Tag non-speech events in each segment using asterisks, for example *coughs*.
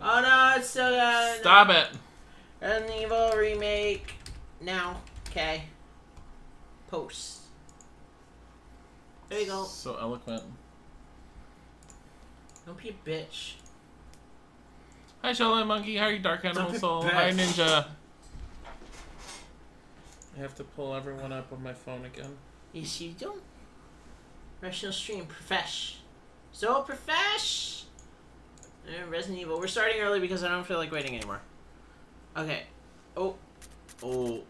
Oh no, it's still got uh, Stop it. Resident Evil remake now. Okay. Post. There you go. So eloquent. Don't be a bitch. Hi, Shola Monkey. How are you, Dark Animal Soul? Hi, Ninja. I have to pull everyone up on my phone again. Yes, you don't. Professional stream, profesh. So profesh. Resident Evil. We're starting early because I don't feel like waiting anymore. Okay. Oh. Oh.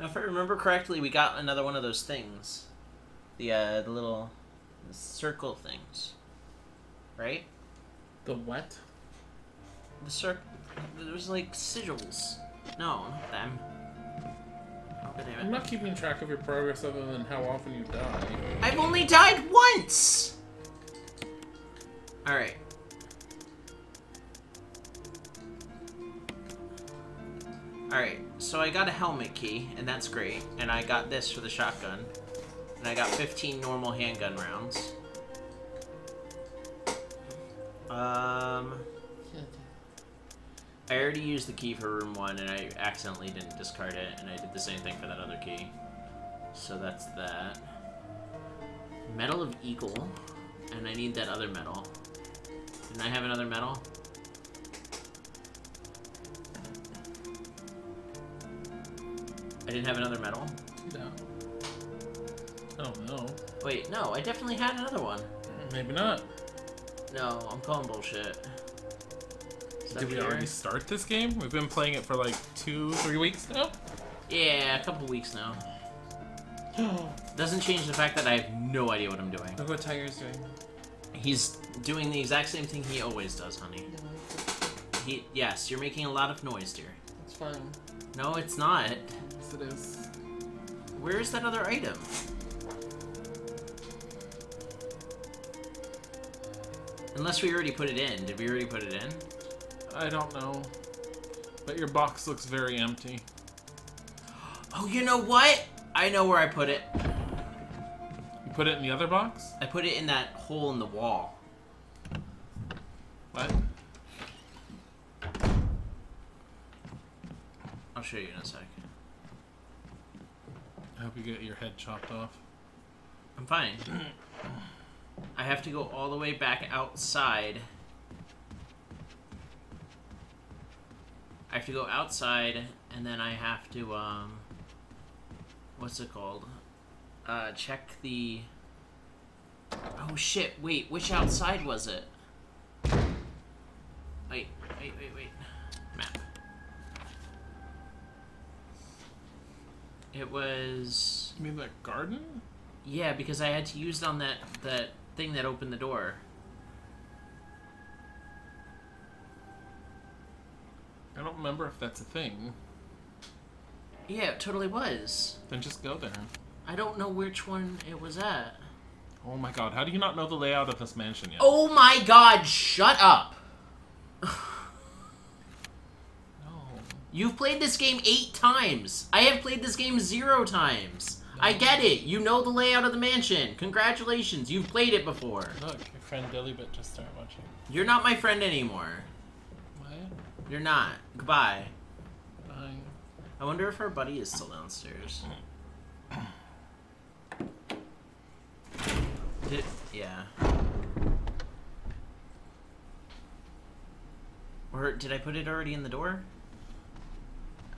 Now, if I remember correctly, we got another one of those things. The uh, the little circle things. Right? The what? The circle. There was like sigils. No, not them. Oh, it. I'm not keeping track of your progress other than how often you die. I've only died once! Alright. Alright, so I got a helmet key, and that's great. And I got this for the shotgun. And I got 15 normal handgun rounds. Um... I already used the key for room one, and I accidentally didn't discard it, and I did the same thing for that other key. So that's that. Medal of Eagle, and I need that other medal. Didn't I have another medal? I didn't have another medal? No. Oh, I don't know. Wait, no, I definitely had another one. Maybe not. No, I'm calling bullshit. Did we here? already start this game? We've been playing it for like two, three weeks now. Yeah, a couple weeks now. *gasps* Doesn't change the fact that I have no idea what I'm doing. Look what Tiger's doing. He's doing the exact same thing he always does, honey. He, yes, you're making a lot of noise, dear. It's fine. No, it's not. Yes, it is. Where is that other item? Unless we already put it in. Did we already put it in? I don't know. But your box looks very empty. *gasps* Oh, you know what? I know where I put it. Put it in the other box? I put it in that hole in the wall. What? I'll show you in a sec. I hope you get your head chopped off. I'm fine. *clears throat* I have to go all the way back outside. I have to go outside, and then I have to, um... What's it called? Uh, check the... Oh shit, wait, which outside was it? Wait, wait, wait, wait. Map. It was... You mean that garden? Yeah, because I had to use it on that that thing that opened the door. I don't remember if that's a thing. Yeah, it totally was. Then just go there. I don't know which one it was at. Oh my god, how do you not know the layout of this mansion yet? Oh my god, shut up! no. You've played this game eight times. I have played this game zero times. I get it. You know the layout of the mansion. Congratulations, you've played it before. Look, your friend Dillybit just started watching. You're not my friend anymore. What? You're not. Goodbye. Bye. I wonder if our buddy is still downstairs. Mm-hmm. Did, yeah. Or did I put it already in the door?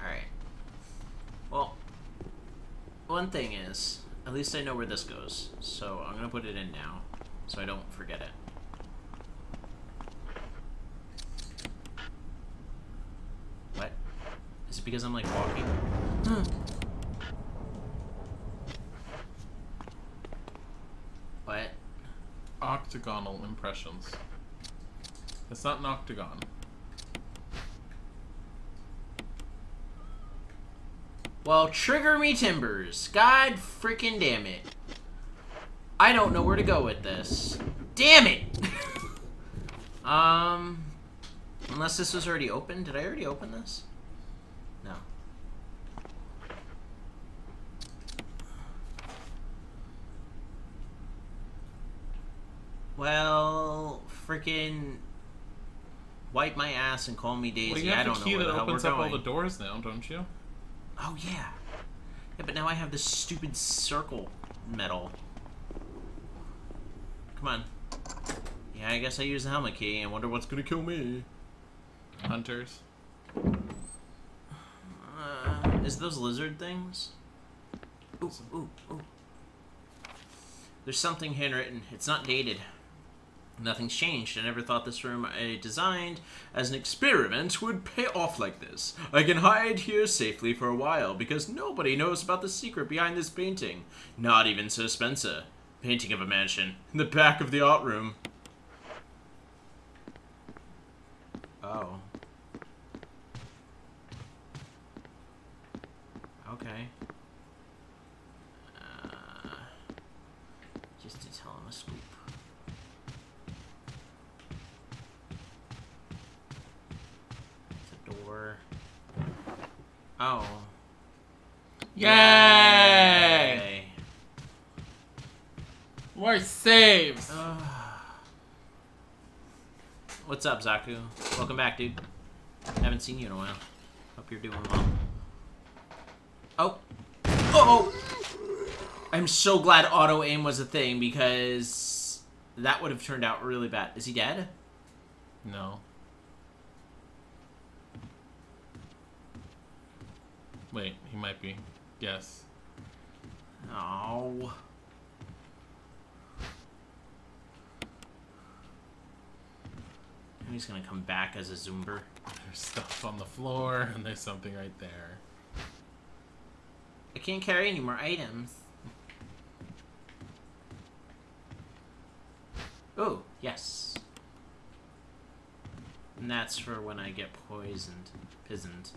Alright. Well, one thing is, at least I know where this goes. So I'm gonna put it in now, so I don't forget it. What? Is it because I'm like walking? *gasps* what? Octagonal impressions. It's not an octagon. Well, trigger me timbers. God freaking damn it. I don't know where to go with this. Damn it! *laughs* um, unless this was already open. Did I already open this? No. Well, freaking wipe my ass and call me Daisy. Well, you I don't the key know that the hell we're opens up all the doors now, don't you? Oh yeah. Yeah, but now I have this stupid circle metal. Come on. Yeah, I guess I use the helmet key and wonder what's gonna kill me. Hunters. Uh, is those lizard things? Ooh, ooh, ooh. There's something handwritten. It's not dated. Nothing's changed. I never thought this room I designed as an experiment would pay off like this. I can hide here safely for a while because nobody knows about the secret behind this painting. Not even Sir Spencer. Painting of a mansion in the back of the art room. Oh. Okay. Uh, just to tell him a scoop. It's a door. Oh. Yay! Yay. More saves! Ugh. *sighs* What's up, Zaku? Welcome back, dude. Haven't seen you in a while. Hope you're doing well. Oh. Oh! I'm so glad auto aim was a thing because that would have turned out really bad. Is he dead? No. Wait, he might be. Yes. Oh. He's gonna come back as a Zoomber. There's stuff on the floor, and there's something right there. I can't carry any more items. Oh, yes. And that's for when I get poisoned. Pisoned.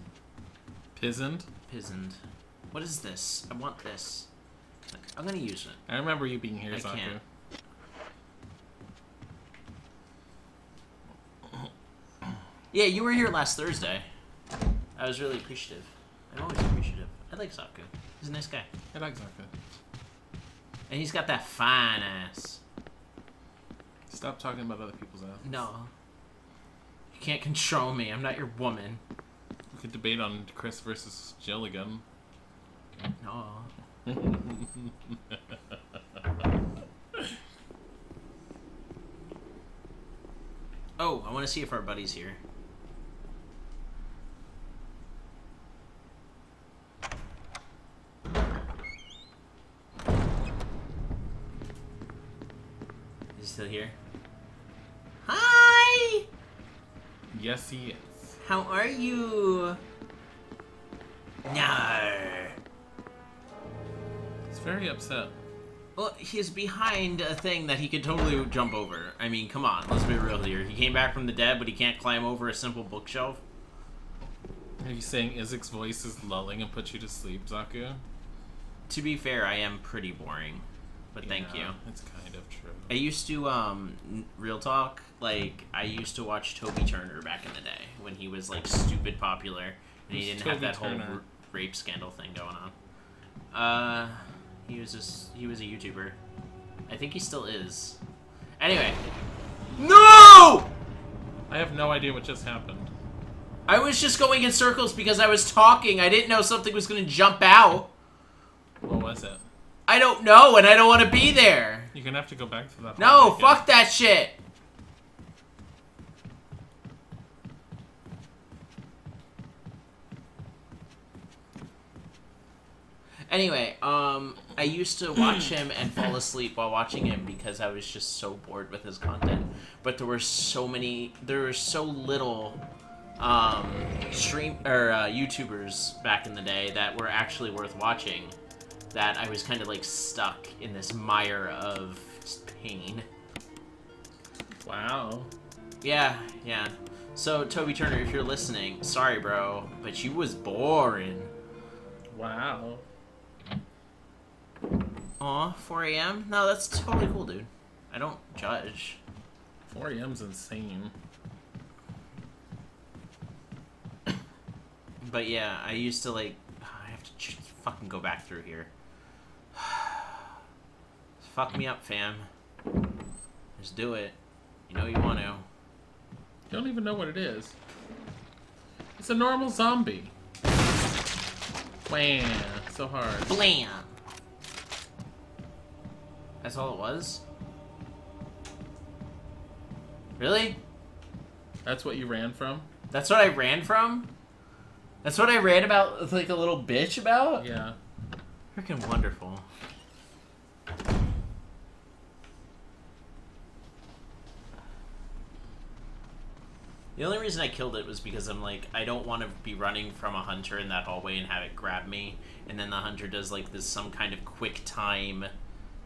Pisoned? Pisoned. What is this? I want this. I'm gonna use it. I remember you being here, I Zaku. can't. Yeah, you were here last Thursday. I was really appreciative. I'm always appreciative. I like Saku. He's a nice guy. I like Zaku. And he's got that fine ass. Stop talking about other people's ass. No. You can't control me. I'm not your woman. We could debate on Chris versus Gilligan. No. Oh, I want to see if our buddy's here. Is he still here? Hi! yes, he is. How are you? No. He's very upset. Well, he's behind a thing that he could totally jump over. I mean, come on, let's be real here. He came back from the dead, but he can't climb over a simple bookshelf. Are you saying Izik's voice is lulling and puts you to sleep, Zaku? To be fair, I am pretty boring, but thank you. It's kind of true. I used to, um, real talk, like, I used to watch Toby Turner back in the day when he was, like, stupid popular and he didn't have Toby that whole Turner? r- rape scandal thing going on. Uh, he was just, he was a YouTuber. I think he still is. Anyway. No! I have no idea what just happened. I was just going in circles because I was talking. I didn't know something was going to jump out. What was it? I don't know, and I don't want to be there. You're gonna have to go back to that. No, again. fuck that shit. Anyway, um, I used to watch *clears throat* him and fall asleep while watching him because I was just so bored with his content. But there were so many, there were so little um, stream or uh, YouTubers back in the day that were actually worth watching that I was kind of like stuck in this mire of pain. Wow. Yeah, yeah. So Toby Turner, if you're listening, sorry, bro, but you was boring. Wow. Aw, 4 a.m. No, that's totally cool, dude. I don't judge. 4 a.m.'s insane. But yeah, I used to like. I have to fucking go back through here. Fuck me up, fam. Just do it. You know you want to. You don't even know what it is. It's a normal zombie. Wham! So hard. Blam! That's all it was? Really? That's what you ran from? That's what I ran from? That's what I ran about, like a little bitch about? Yeah. Freaking wonderful. The only reason I killed it was because I'm like, I don't want to be running from a hunter in that hallway and have it grab me, and then the hunter does like this some kind of quick time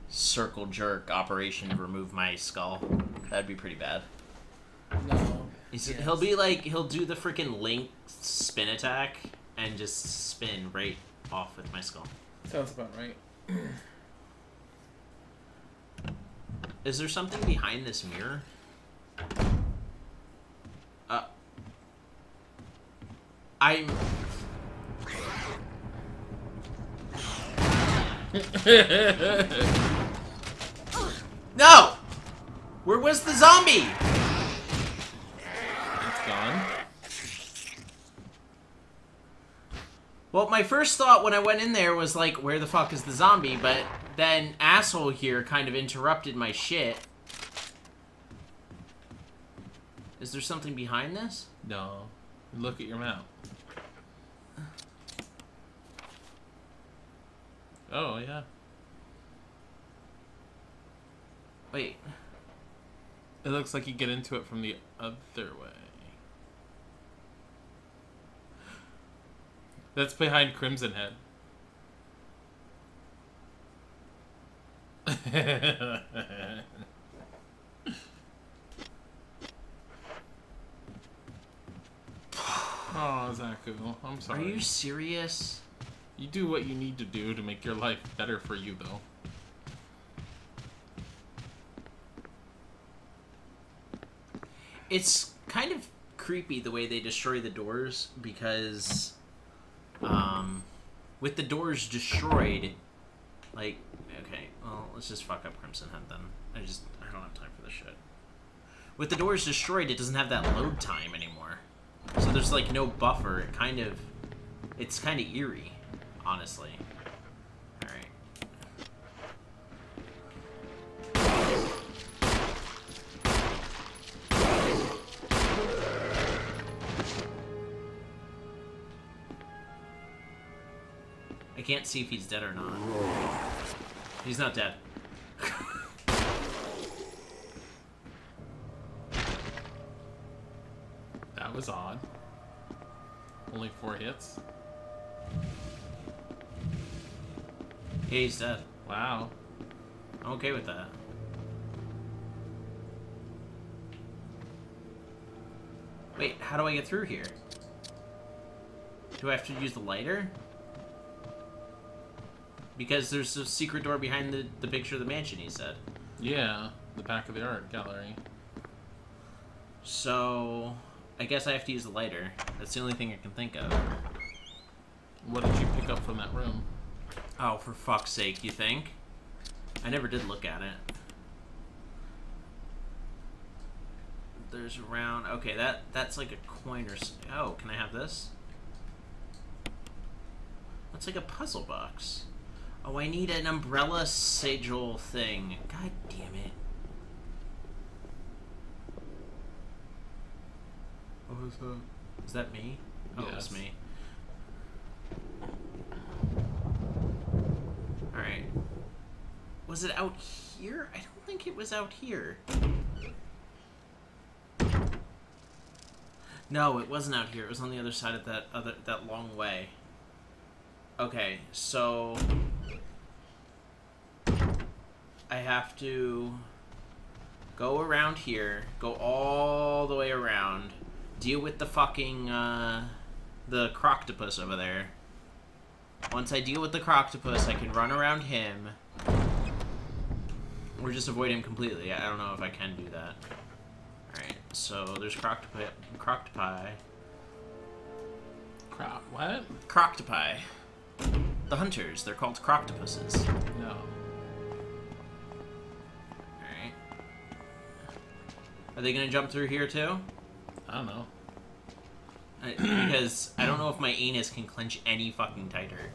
circle jerk operation to remove my skull. That'd be pretty bad. No. Yes. He'll be like, he'll do the freaking link spin attack and just spin right off with my skull. Sounds about right. Is there something behind this mirror? Uh. I'm. *laughs* No! Where was the zombie? It's gone. Well, my first thought when I went in there was like, where the fuck is the zombie? But then asshole here kind of interrupted my shit. Is there something behind this? No. Look at your map. Oh, yeah. Wait. It looks like you get into it from the other way. That's behind Crimson Head. oh, Zaku, I'm sorry. Are you serious? You do what you need to do to make your life better for you, though. It's kind of creepy the way they destroy the doors because, um, with the doors destroyed, like, okay, well, let's just fuck up Crimson Head then. I just, I don't have time for this shit. With the doors destroyed, it doesn't have that load time anymore. So there's like no buffer. It kind of, it's kind of eerie, honestly. Can't see if he's dead or not. He's not dead. *laughs* That was odd. Only four hits? Yeah, he's dead. Wow. I'm okay with that. Wait, how do I get through here? Do I have to use the lighter? Because there's a secret door behind the, the picture of the mansion, he said. Yeah, the back of the art gallery. So, I guess I have to use the lighter. That's the only thing I can think of. What did you pick up from that room? Oh, for fuck's sake, you think? I never did look at it. There's a round. Okay, that that's like a coin or Oh, can I have this? That's like a puzzle box. Oh, I need an umbrella sigil thing. God damn it. What was that? Is that me? Oh, it's Yes. me. Alright. Was it out here? I don't think it was out here. No, it wasn't out here. It was on the other side of that other that long way. Okay, so I have to go around here, go all the way around, deal with the fucking uh the croctopus over there. Once I deal with the croctopus, I can run around him. Or just avoid him completely. I don't know if I can do that. Alright, so there's croctopi. Croctopi. Crap. What? Croctopi. The hunters, they're called croctopuses. No. Are they gonna jump through here too? I don't know. I, because I don't know if my anus can clench any fucking tighter.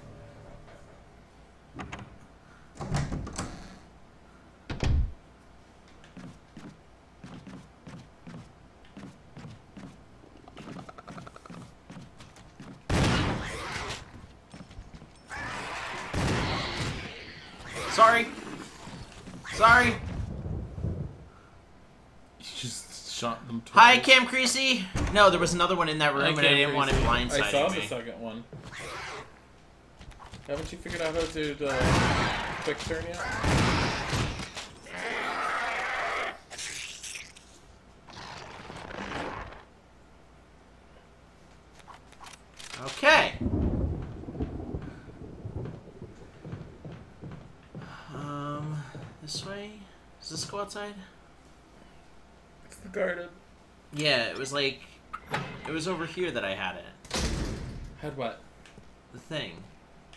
Sorry. Sorry. You just shot them twice. Hi, Cam Creasy. No, there was another one in that room, Hi, and I didn't want it Creasy. I saw blindsiding the second one. Haven't you figured out how to do the quick turn yet? Okay. Um, this way. Does this go outside? Garden. Yeah, it was like, it was over here that I had it. Had what? The thing.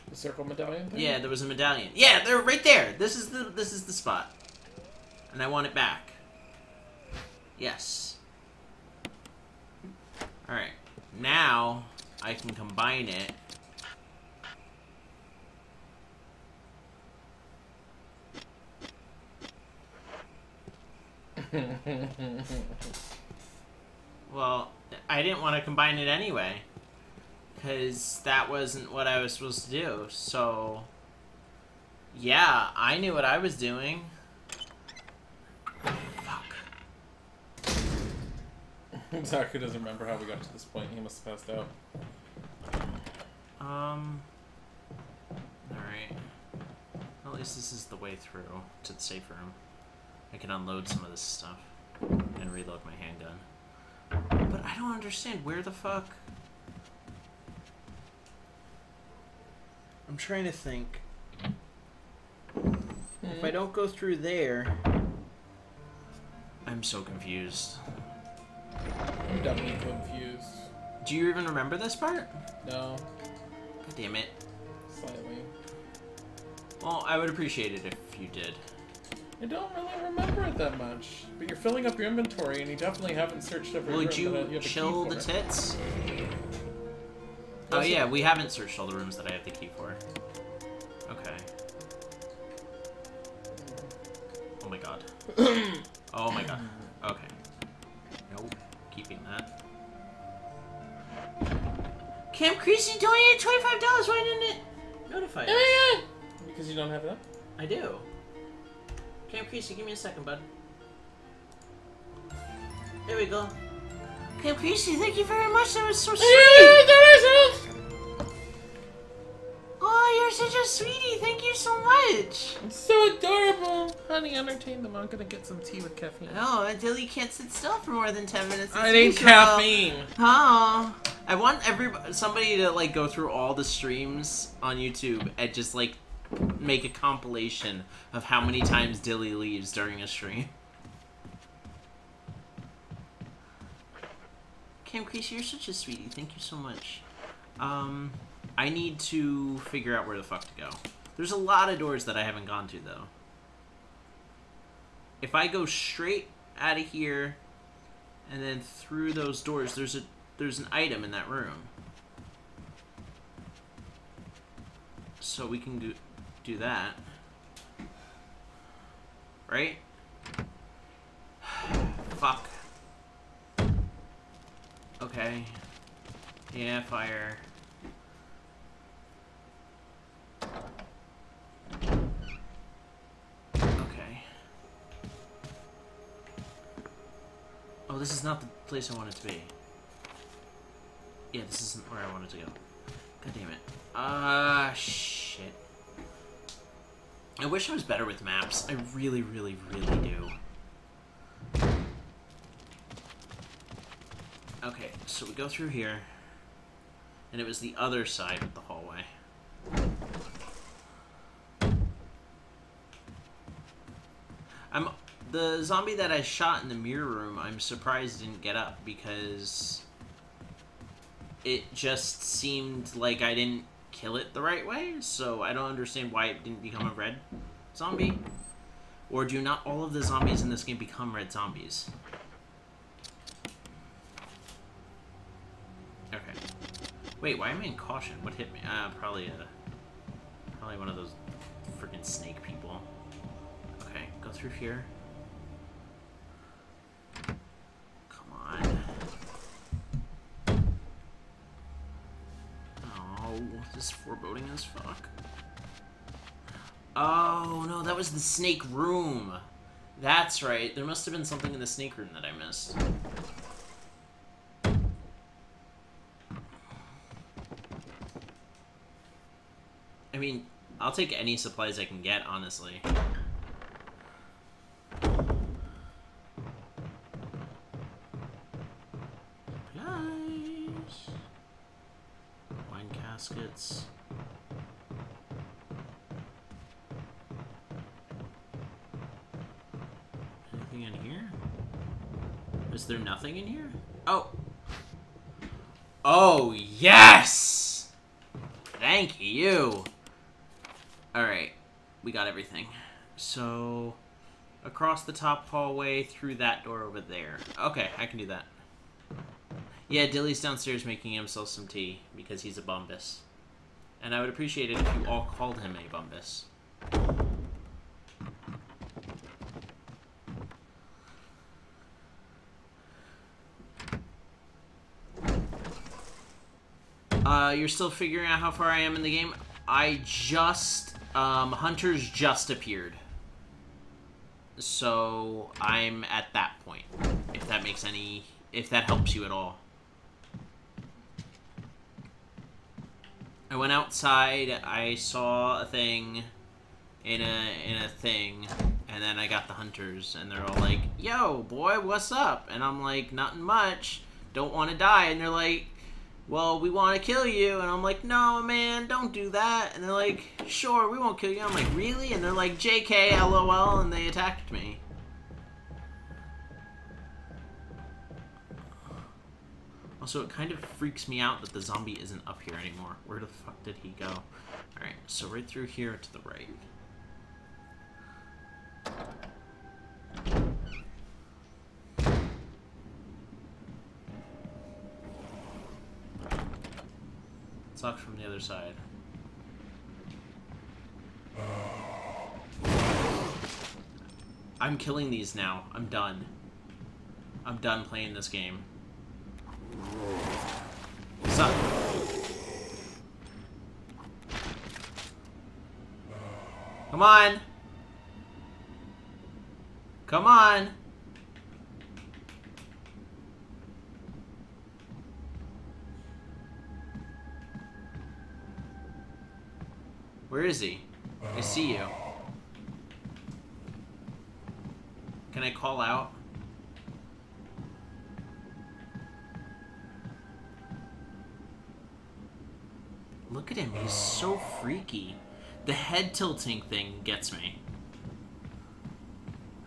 The circle medallion thing? Yeah, there was a medallion. Yeah, they're right there. This is the this is the spot, and I want it back. Yes. All right. Now I can combine it. *laughs* Well, I didn't want to combine it anyway. Because that wasn't what I was supposed to do. So, yeah, I knew what I was doing. Fuck. *laughs* Zaku doesn't remember how we got to this point. He must have passed out. Um. Alright. At least this is the way through to the safe room. I can unload some of this stuff and reload my handgun. But I don't understand. Where the fuck? I'm trying to think. If I hmm. don't go through there. I'm so confused. I'm definitely confused. Do you even remember this part? No, God damn it. slightly. Well, I would appreciate it if you did. I don't really remember it that much. But you're filling up your inventory, and you definitely haven't searched every room Would that you have a key chill for the it. tits? Oh yeah, we haven't searched all the rooms that I have the key for. Okay. Oh my god. *coughs* Oh my god. Okay. Nope. Keeping that. Cam Creasy donated twenty-five dollars. Why didn't it notify us? Because you don't have that? I do. Cam Creasy, give me a second, bud. There we go. Cam Creasy, thank you very much. That was so sweet. Oh, you're such a sweetie. Thank you so much. It's so adorable! Honey, entertain them. I'm gonna get some tea with caffeine. Oh, until you can't sit still for more than ten minutes. I as need usual. caffeine! Oh, I want every somebody to like go through all the streams on YouTube and just like make a compilation of how many times Dilly leaves during a stream. Cam Creasy, you're such a sweetie. Thank you so much. Um, I need to figure out where the fuck to go. There's a lot of doors that I haven't gone to though. If I go straight out of here and then through those doors, there's a there's an item in that room. So we can do do that. Right? *sighs* Fuck. Okay. Yeah, fire. Okay. Oh, this is not the place I wanted to be. Yeah, this isn't where I wanted to go. God damn it. Ah, shit. I wish I was better with maps. I really, really, really do. Okay, so we go through here. And it was the other side of the hallway. I'm the zombie that I shot in the mirror room. I'm surprised didn't get up because it just seemed like I didn't kill it the right way, so I don't understand why it didn't become a red zombie. Or do not all of the zombies in this game become red zombies? Okay. Wait, why am I in caution? What hit me? Uh, probably a... Probably one of those freaking snake people. Okay, go through here. This is foreboding as fuck. Oh, no, that was the snake room. That's right. There must have been something in the snake room that I missed. I mean, I'll take any supplies I can get, honestly. So, across the top hallway through that door over there. Okay, I can do that. Yeah, Dilly's downstairs making himself some tea because he's a bumbus. And I would appreciate it if you all called him a bumbus. Uh, you're still figuring out how far I am in the game? I just... Um, Hunters just appeared. So, I'm at that point. If that makes any... If that helps you at all. I went outside, I saw a thing in a in a thing, and then I got the hunters, and they're all like, "Yo, boy, what's up?" And I'm like, "Nothing much. Don't want to die." And they're like, "Well, we want to kill you." And I'm like, "No, man, don't do that." And they're like, "Sure, we won't kill you." I'm like, "Really?" And they're like, "JK, LOL," and they attacked me. Also, it kind of freaks me out that the zombie isn't up here anymore. Where the fuck did he go? Alright, so right through here to the right. Let's from the other side. I'm killing these now. I'm done. I'm done playing this game. Up? Come on! Come on! Where is he? I see you. Can I call out? Look at him, he's so freaky. The head tilting thing gets me.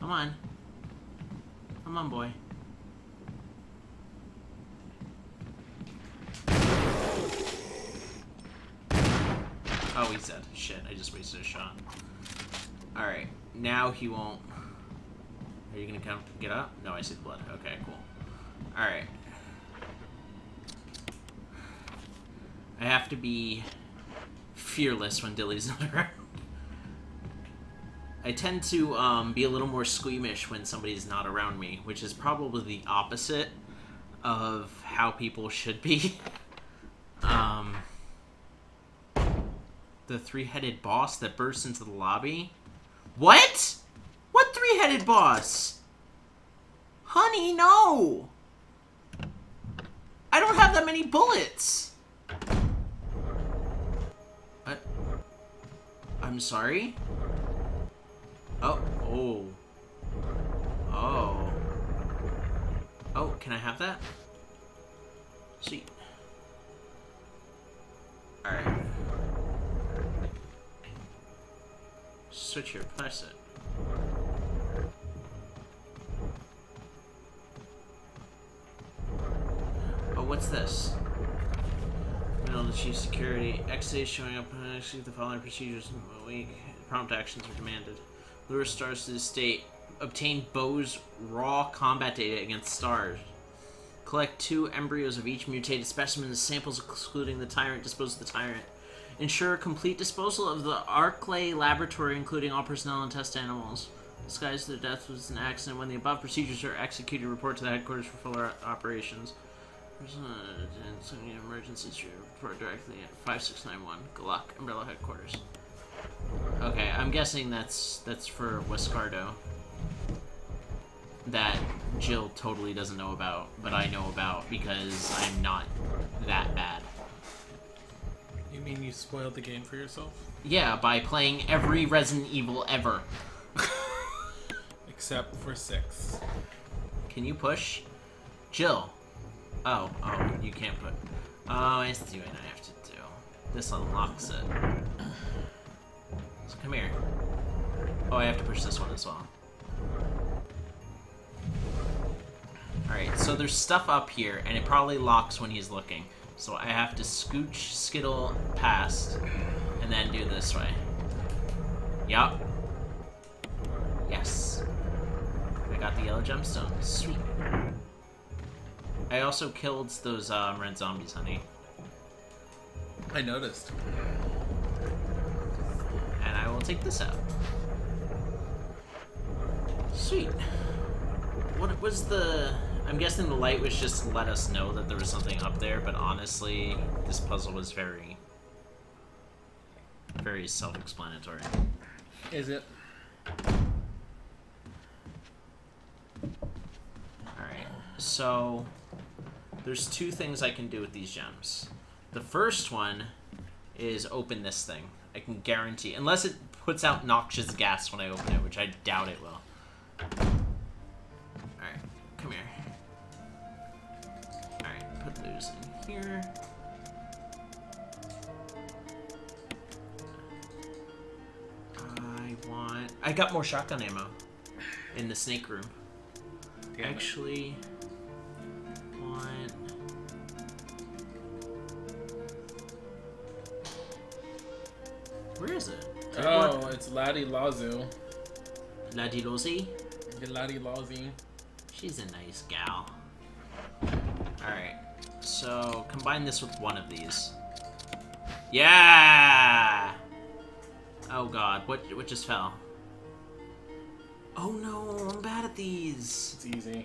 Come on. Come on, boy. He's dead. Shit, I just wasted a shot. Alright, now he won't... Are you gonna come get up? No, I see the blood. Okay, cool. Alright. I have to be fearless when Dilly's *laughs* not around. I tend to um, be a little more squeamish when somebody's not around me, which is probably the opposite of how people should be. *laughs* um, the three-headed boss that bursts into the lobby. What? What three-headed boss? Honey, no! I don't have that many bullets! What? I'm sorry? Oh, oh. Oh. Oh, can I have that? Sweet. Switch here, press it. Oh, what's this? Middle of chief security. XA showing up and execute the following procedures in a week. Prompt actions are demanded. Lure stars to the state. Obtain Bose raw combat data against stars. Collect two embryos of each mutated specimen as samples excluding the tyrant. Dispose of the tyrant. Ensure complete disposal of the Arclay laboratory, including all personnel and test animals. Disguise their death was an accident. When the above procedures are executed, report to the headquarters for fuller operations. Emergencies report directly at 5691 Galak Umbrella Headquarters. Okay, I'm guessing that's that's for Wescardo. That Jill totally doesn't know about, but I know about because I'm not that bad. You mean you spoiled the game for yourself? Yeah, by playing every Resident Evil ever. Except for six. Can you push? Jill. Oh, oh, you can't put. Oh, I see what I have to do. This unlocks it. So come here. Oh, I have to push this one as well. Alright, so there's stuff up here, and it probably locks when he's looking. So I have to scooch Skittle past, and then do this way. Yup. Yes. I got the yellow gemstone. Sweet. I also killed those um, red zombies, honey. I noticed. And I will take this out. Sweet. What was the... I'm guessing the light was just to let us know that there was something up there, but honestly, this puzzle was very... very self-explanatory. Is it? Alright, so... There's two things I can do with these gems. The first one is open this thing. I can guarantee, unless it puts out noxious gas when I open it, which I doubt it will. I got more shotgun ammo in the snake room. Damn it. Actually, want... Where is it? Oh, it's Laddie Lazu. La Dilosi? Laddie Lazy. She's a nice gal. Alright, so combine this with one of these. Yeah! Oh god, what, what just fell? Oh no, I'm bad at these. It's easy.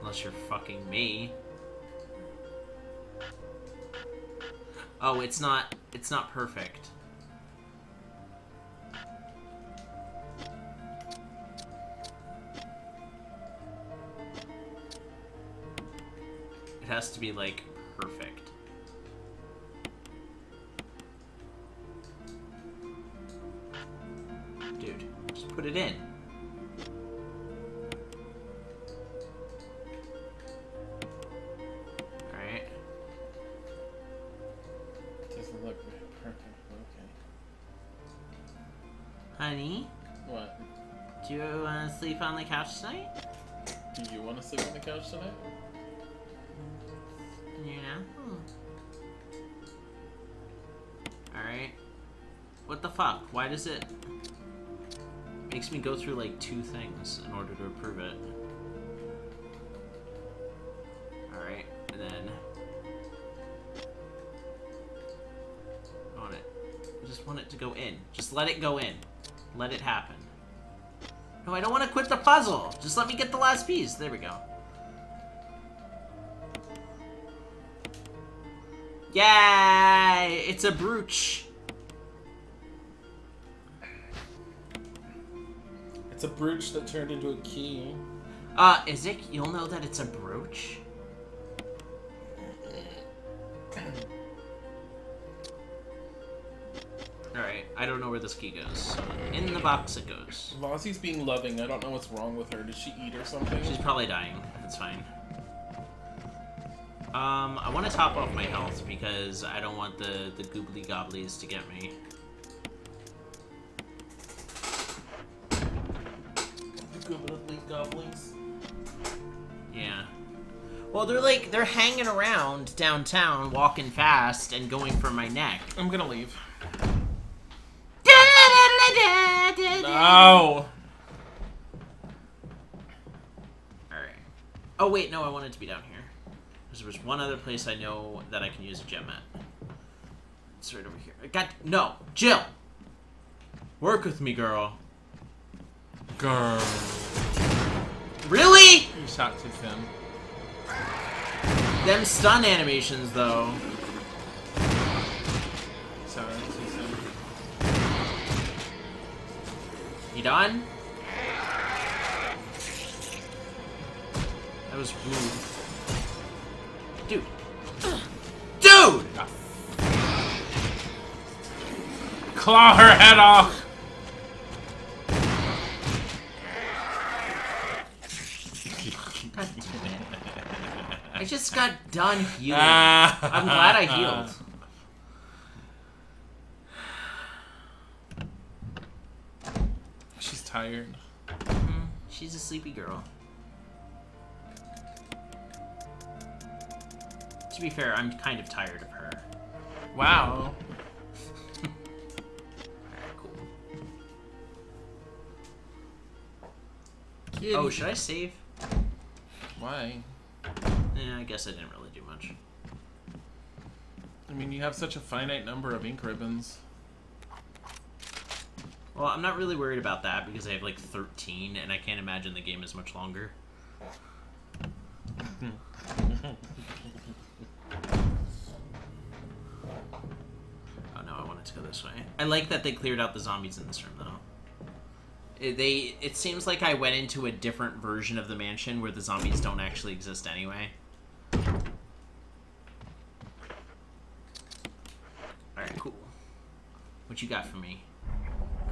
Unless you're fucking me. Oh, it's not it's not perfect. To be like perfect. Dude, just put it in. Alright. Doesn't look perfect. Okay. Honey, What? do you want to sleep on the couch tonight? Do you want to sleep on the couch tonight? Does it... Makes me go through like two things in order to approve it. Alright, and then... I want it. I just want it to go in. Just let it go in. Let it happen. No, I don't want to quit the puzzle. Just let me get the last piece. There we go. Yay! It's a brooch. It's a brooch that turned into a key. Uh, Isaac, you'll know that it's a brooch. Alright, I don't know where this key goes. So in the box it goes. Lozzie's being loving. I don't know what's wrong with her. Did she eat or something? She's probably dying. That's fine. Um, I want to top off my health because I don't want the, the goobly gobblies to get me. Well, they're like, they're hanging around downtown, walking fast, and going for my neck. I'm gonna leave. No! Alright. Oh, wait, no, I wanted to be down here. Because there was one other place I know that I can use a gem at. It's right over here. God, no! Jill! Work with me, girl. Girl. Really? You shot too thin. Them stun animations, though. Thin. You done? That was rude. Dude. Dude! Claw her head off! I just got done healing. I'm I'm glad I healed. She's tired. Mm, She's a sleepy girl. To be fair, I'm kind of tired of her. Wow. Cool. Oh, should I save? Why? Yeah, I guess I didn't really do much. I mean, you have such a finite number of ink ribbons. Well, I'm not really worried about that because I have like 13 and I can't imagine the game is much longer. *laughs* oh no, I wanted to go this way. I like that they cleared out the zombies in this room though. It, they it seems like I went into a different version of the mansion where the zombies don't actually exist anyway. Alright, cool. What you got for me?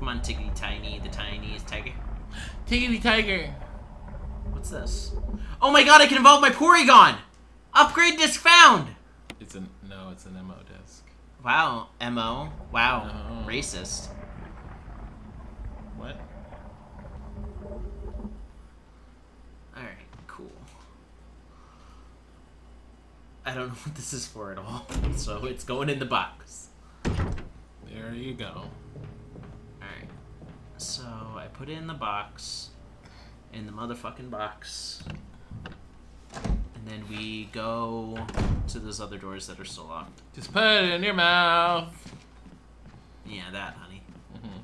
Come on, Tiggity Tiny, the tiniest tiger. Tiggity tiger! What's this? Oh my god, I can evolve my Porygon! Upgrade disc found! It's an no, it's an MO disc. Wow, MO. Wow, No. racist. What? Alright, cool. I don't know *laughs* what this is for at all, *laughs* so it's going in the box. There you go. Alright. So, I put it in the box. In the motherfucking box. And then we go to those other doors that are still locked. Just put it in your mouth. Yeah, that, honey. Mhm.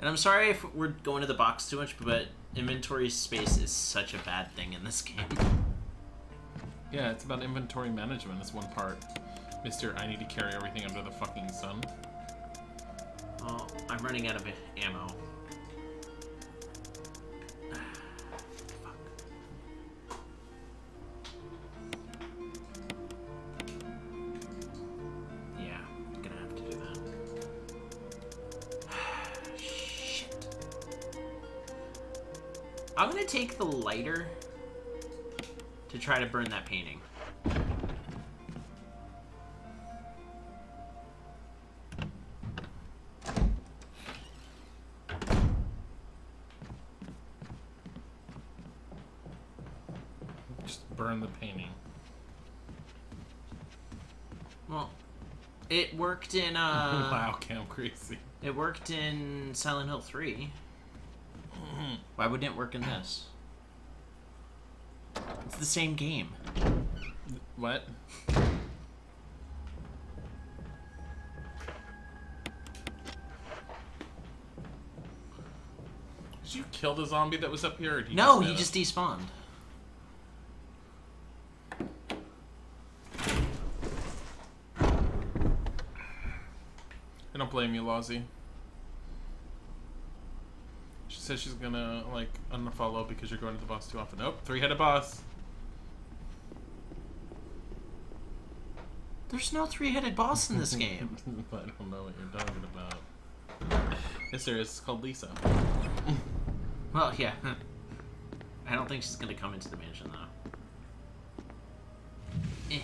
And I'm sorry if we're going to the box too much, but inventory space is such a bad thing in this *laughs* game. Yeah, it's about inventory management. Is one part. Mister, I need to carry everything under the fucking sun. Oh, I'm running out of ammo. *sighs* Yeah, gonna have to do that. *sighs* Shit. I'm gonna take the lighter to try to burn that painting. It worked in *laughs* uh wow, Cam crazy. It worked in Silent Hill 3. Why wouldn't it work in this? It's the same game. What? Did you kill the zombie that was up here? Or did you No, just he just despawned. I don't blame you, Lozzie. She says she's gonna like unfollow because you're going to the boss too often. Nope, three-headed boss. There's no three-headed boss in this *laughs* game. I don't know what you're talking about. Yes, there is. It's called Lisa. well, yeah. *laughs* I don't think she's gonna come into the mansion though. Eh.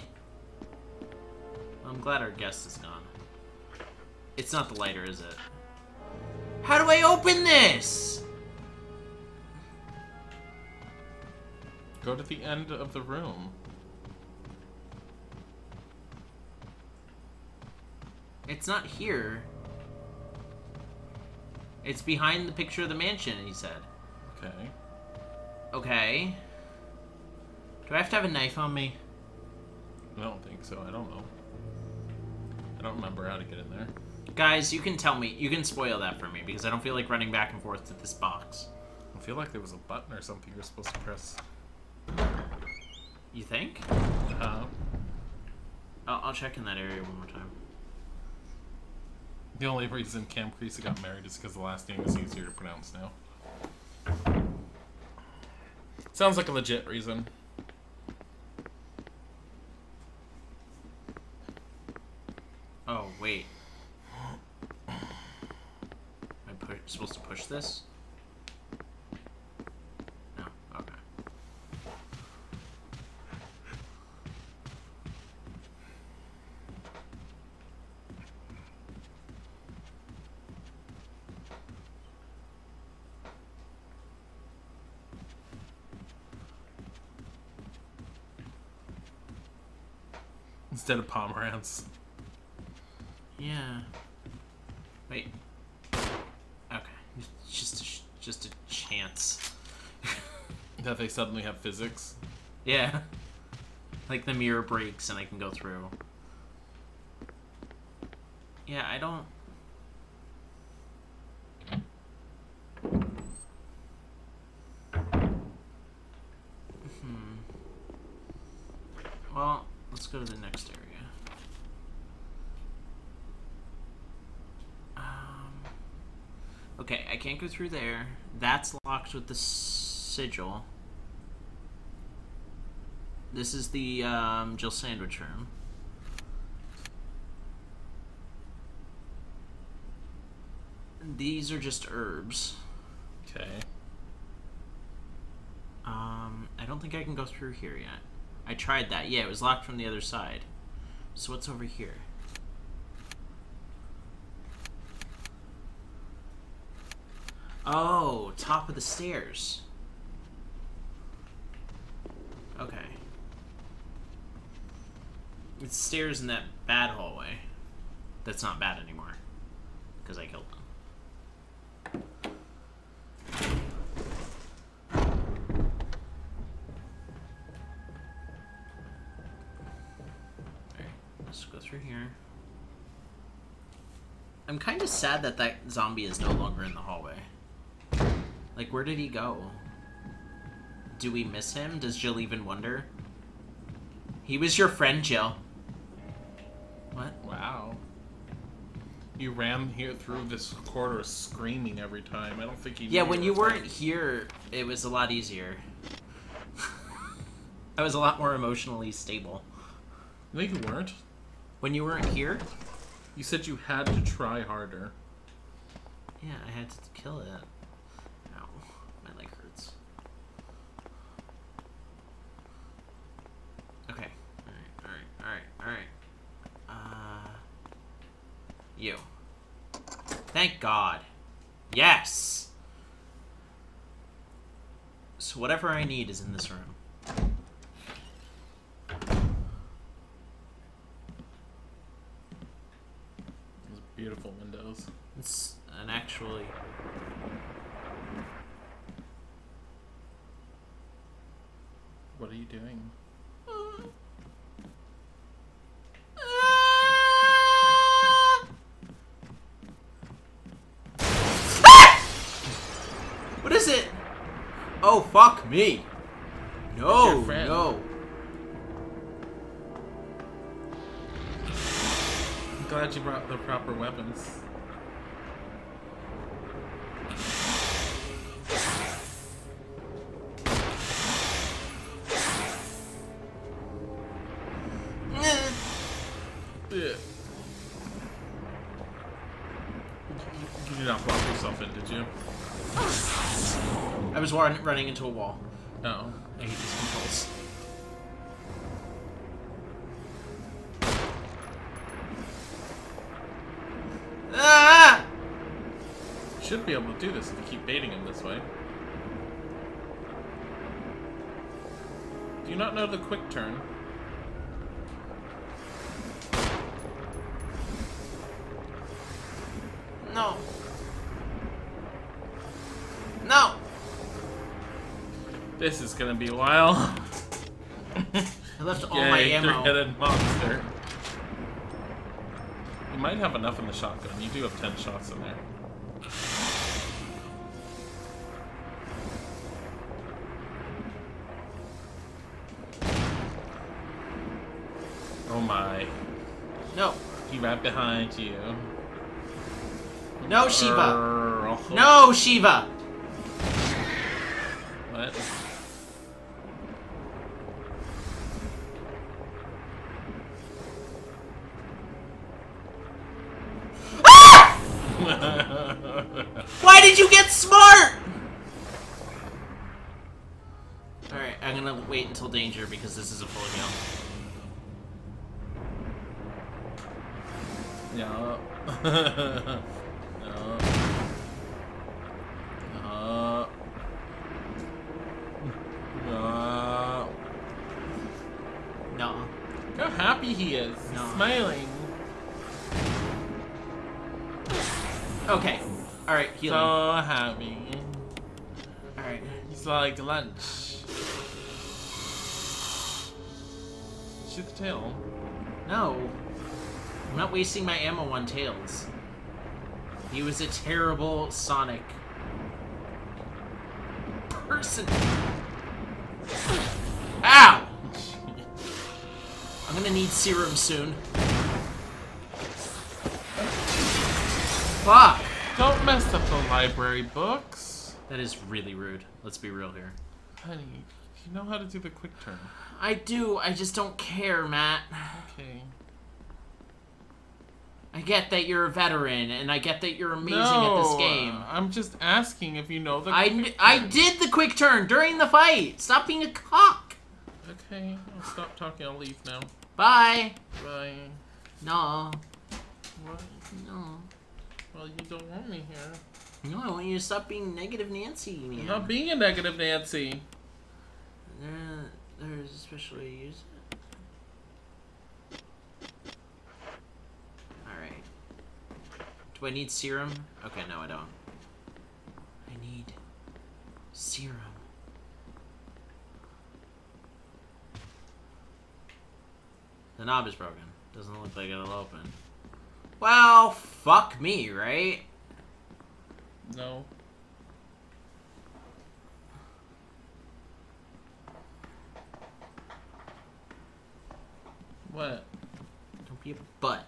I'm glad our guest is gone. It's not the lighter, is it? How do I open this? Go to the end of the room. It's not here. It's behind the picture of the mansion, he said. Okay. Okay. Do I have to have a knife on me? I don't think so. I don't know. I don't remember how to get in there. Guys, you can tell me. You can spoil that for me because I don't feel like running back and forth to this box. I feel like there was a button or something you're supposed to press. You think? Uh, I'll, I'll check in that area one more time. the only reason Cam Creasy got married is because the last name is easier to pronounce now. Sounds like a legit reason. Oh, wait. Am I pu- supposed to push this? No. Okay. Instead of Pomerantz. Yeah. Wait. Just a, just a chance. *laughs* That they suddenly have physics. Yeah. Like the mirror breaks and I can go through. Yeah, I don't. Hmm. Well, let's go to the next area. Um. Okay, I can't go through there. That's locked with the sigil. This is the um, Jill Sandwich room. These are just herbs. Okay. Um, I don't think I can go through here yet. I tried that. Yeah, it was locked from the other side. So what's over here? Oh, top of the stairs. Okay. It's stairs in that bad hallway. That's not bad anymore. Because I killed them. Alright, let's go through here. I'm kind of sad that that zombie is no longer in the hallway. Like, where did he go? Do we miss him? Does Jill even wonder? He was your friend, Jill. What? Wow. You ram here through this corridor screaming every time. I don't think he. Yeah, when you were weren't here, it was a lot easier. *laughs* I was a lot more emotionally stable. No, you weren't. When you weren't here, You said you had to try harder. yeah, I had to kill it. Ow, my leg hurts. Okay, alright, alright, alright, alright. Uh. You. Thank God. Yes! So, whatever I need is in this room. Those beautiful windows. It's an actually. What are you doing? What is it? Oh, fuck me. No, no. I'm glad you brought the proper weapons. You did not block yourself in, did you? I was running into a wall. You should be able to do this if you keep baiting him this way. Do you not know the quick turn? No. No. This is gonna be wild. I left all my Yay, ammo. three-headed monster. You might have enough in the shotgun. You do have 10 shots in there. You. No, Shiva. No, Shiva. What? Ah! Why did you get smart? Alright, I'm gonna wait until danger because this is a full meal. No. no. No. No. No. Look how happy he is. No. Smiling. Okay. Alright, healing. So happy. Alright. He's like lunch. Shoot the tail. No. I'm not wasting my ammo on Tails. He was a terrible Sonic person. Ow! I'm gonna need serum soon. Fuck! Don't mess up the library books. That is really rude. Let's be real here. Honey, you know how to do the quick turn. I do, I just don't care, Matt. Okay. I get that you're a veteran, and I get that you're amazing at this game. I'm just asking if you know the I, I did the quick turn during the fight. Stop being a cock. Okay, I'll stop talking. I'll leave now. Bye. Bye. No. What? No. Well, you don't want me here. No, I want you to stop being negative Nancy, man. I'm not being a negative Nancy. There, there's a special way to use it. Alright. Do I need serum? Okay, no, I don't. I need serum. The knob is broken. Doesn't look like it'll open. Well, fuck me, right? No. What? Don't be a butt.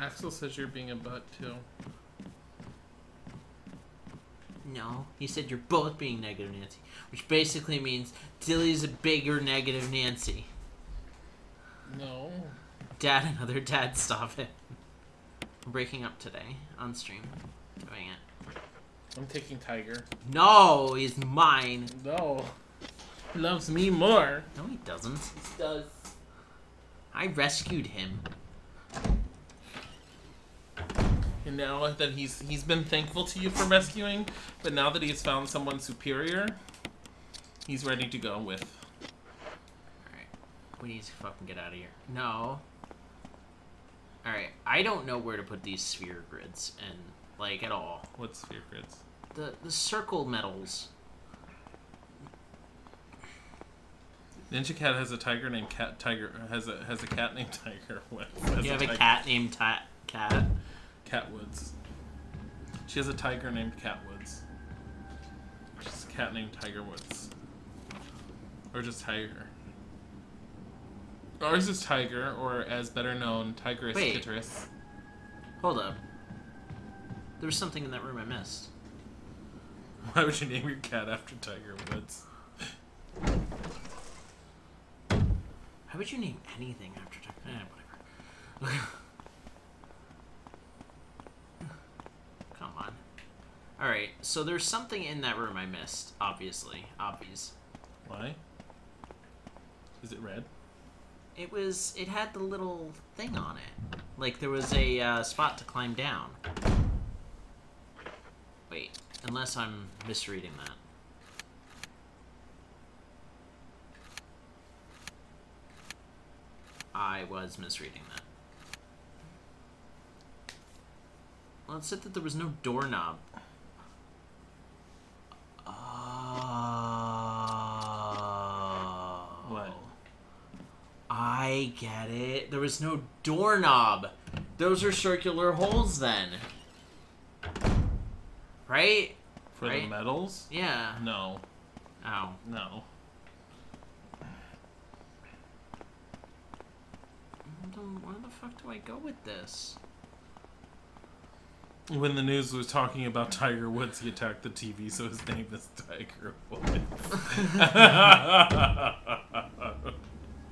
Axel says you're being a butt too. No, he said you're both being negative Nancy, which basically means Dilly's a bigger negative Nancy. No. Dad, another dad, stop it. We're breaking up today on stream. Doing it. I'm taking Tiger. No, he's mine. No. He Loves me more. No, he doesn't. He does. I rescued him. And now that he's he's been thankful to you for rescuing, but now that he's found someone superior, he's ready to go with. Alright. We need to fucking get out of here. No. Alright, I don't know where to put these sphere grids and like at all. What sphere grids? The the circle metals. Ninja Cat has a tiger named Cat Tiger has a has a cat named *laughs* Tiger What? You have a tiger- cat named Ta- Cat. Cat Woods. She has a tiger named Cat Woods. She's a cat named Tiger Woods. Or just Tiger. Ours is Tiger, or as better known, Tigris Wait. Kitteris. Hold up. There was something in that room I missed. Why would you name your cat after Tiger Woods? How would you name anything after Tiger? Eh, whatever. *laughs* Come on. Alright, so there's something in that room I missed, obviously. Obvious. Why? Is it red? It was. It had the little thing on it. Like there was a uh, spot to climb down. Wait, unless I'm misreading that. I was misreading that. Well, it said that there was no doorknob. Oh. What? I get it. There was no doorknob. Those are circular holes then. Right? For the Right. medals? Yeah. No. Ow. No. Where the fuck do I go with this? When the news was talking about Tiger Woods, he attacked the TV, so his name is Tiger Woods.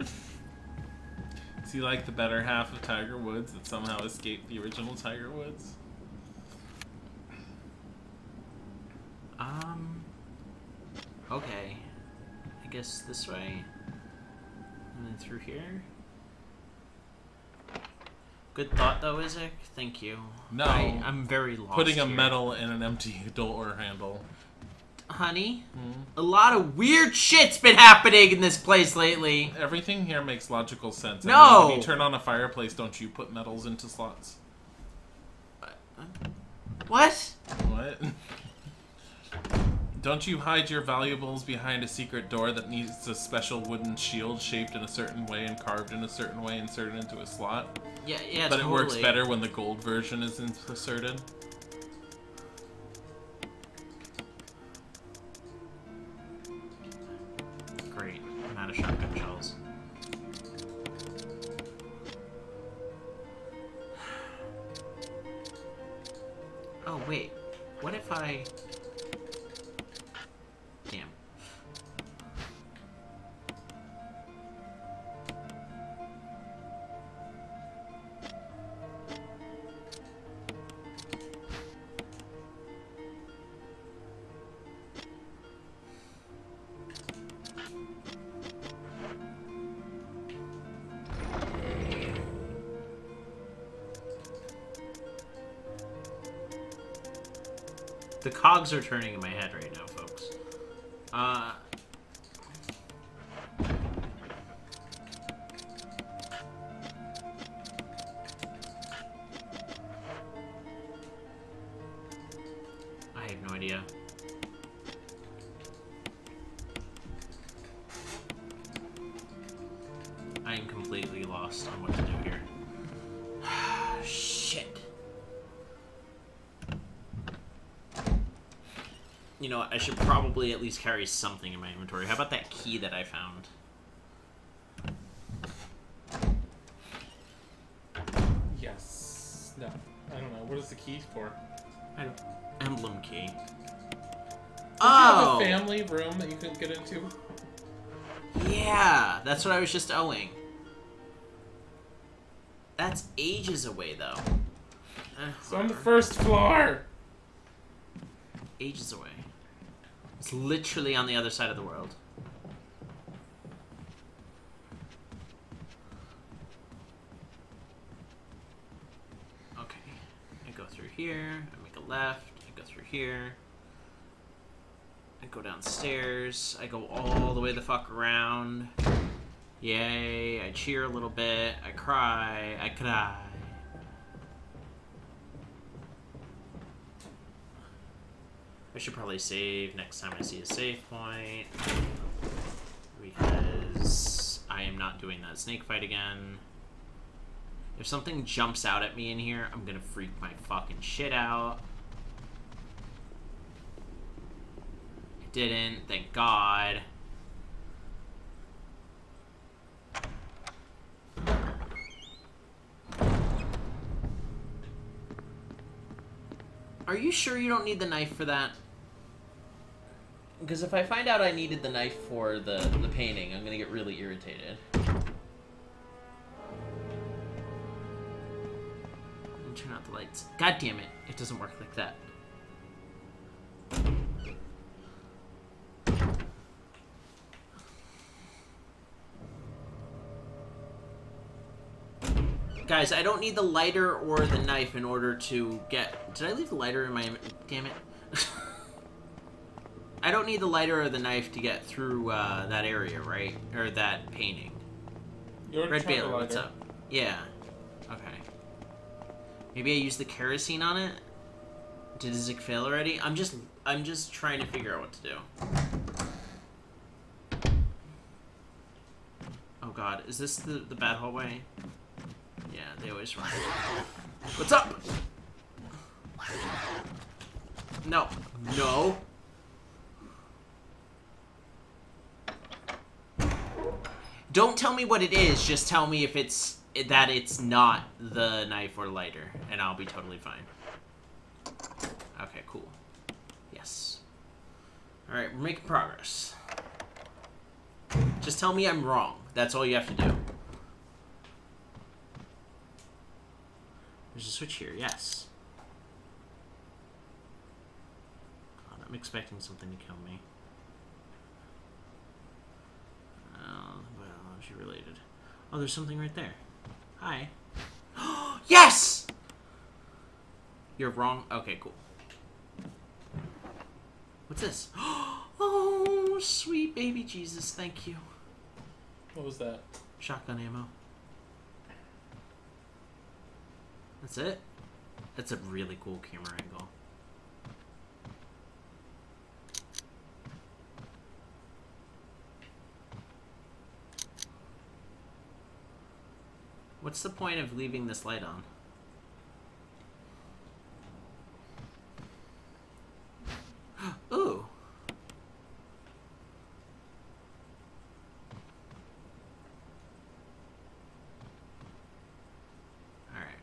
*laughs* is he like the better half of Tiger Woods that somehow escaped the original Tiger Woods? Um. Okay. I guess this way. And then through here. Good thought, though, Isaac. Thank you. No. I, I'm very lost. Putting a here. medal in an empty *laughs* door handle. Honey, Hmm? a lot of weird shit's been happening in this place lately. Everything here makes logical sense. I No! mean, when you turn on a fireplace, don't you put medals into slots? What? What? *laughs* Don't you hide your valuables behind a secret door that needs a special wooden shield shaped in a certain way and carved in a certain way inserted into a slot? Yeah, yeah, but totally. it works better when the gold version is inserted. Great. I'm out of shotgun shells. Oh, wait. What if I... cogs are turning in my head right now, folks. Uh... probably at least carry something in my inventory. How about that key that I found? Yes. No. I don't know. What is the key for? I don't... Emblem key. Do you Oh! have a family room that you can get into? Yeah! That's what I was just owing. That's ages away, though. Eh, It's on the first floor. ages away. It's literally on the other side of the world. Okay. I go through here, I make a left, I go through here. I go downstairs, I go all the way the fuck around. Yay, I cheer a little bit, I cry, I cry. I should probably save next time I see a save point. Because I am not doing that snake fight again. If something jumps out at me in here, I'm gonna freak my fucking shit out. It didn't, thank God. Are you sure you don't need the knife for that? Because if I find out I needed the knife for the, the painting, I'm gonna get really irritated. Turn out the lights. God damn it, it doesn't work like that. Guys, I don't need the lighter or the knife in order to get... Did I leave the lighter in my... Damn it. *laughs* I don't need the lighter or the knife to get through uh, that area, right? Or that painting. Red Baylor, what's up? Yeah. Okay. Maybe I use the kerosene on it? Did Zik fail already? I'm just I'm just trying to figure out what to do. Oh god, is this the, the bad hallway? Yeah, they always run. What's up? No. No. Don't tell me what it is, just tell me if it's that it's not the knife or lighter, and I'll be totally fine. Okay, cool. Yes. Alright, we're making progress. Just tell me I'm wrong. That's all you have to do. There's a switch here, yes. God, I'm expecting something to kill me. Oh, well, she related. Oh, there's something right there. Hi. *gasps* yes! You're wrong. Okay, cool. What's this? *gasps* Oh, sweet baby Jesus, thank you. What was that? Shotgun ammo. That's it? That's a really cool camera angle. What's the point of leaving this light on? Ooh. Alright.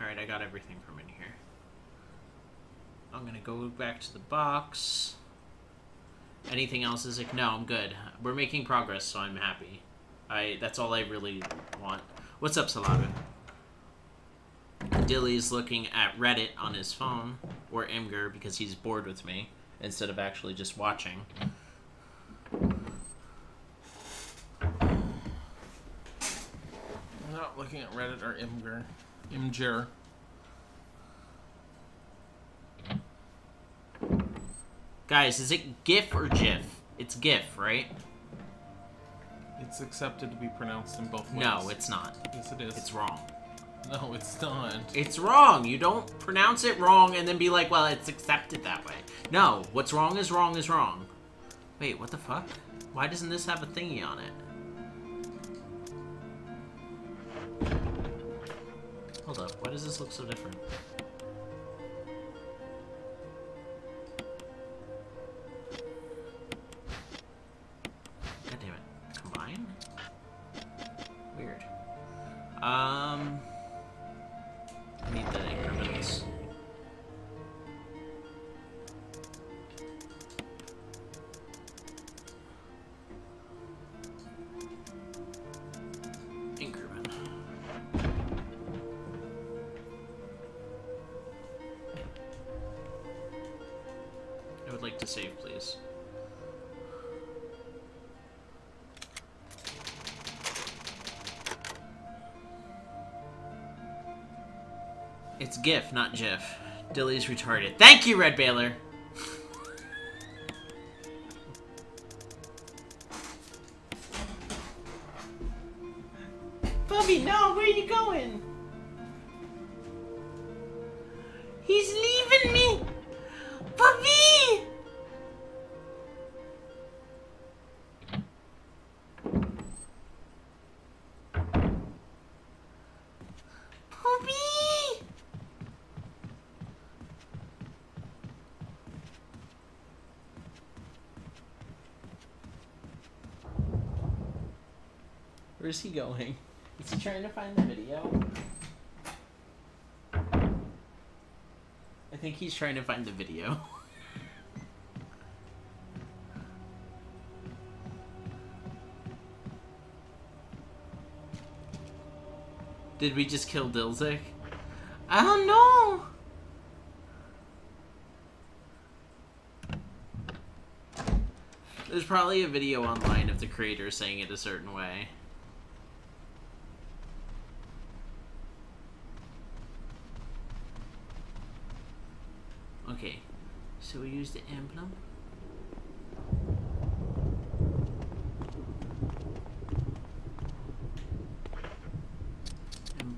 Alright, I got everything from in here. I'm gonna go back to the box. Anything else is like, no, I'm good. We're making progress, so I'm happy. I that's all I really want. What's up, Salado? Dilly's looking at Reddit on his phone, or Imgur because he's bored with me, instead of actually just watching. I'm not looking at Reddit or Imgur. Imgur. Guys, is it GIF or GIF? It's GIF, right? It's accepted to be pronounced in both ways. No, it's not. Yes, it is. It's wrong. No, it's not. It's wrong. You don't pronounce it wrong and then be like, well, it's accepted that way. No, what's wrong is wrong is wrong. Wait, what the fuck? Why doesn't this have a thingy on it? Hold up, why does this look so different? Not GIF. Dilly's retarded. Thank you, Red Baylor! Where's he going? Is he trying to find the video? I think he's trying to find the video. *laughs* Did we just kill Dilzik? I don't know. There's probably a video online of the creator saying it a certain way. Okay, so we use the emblem.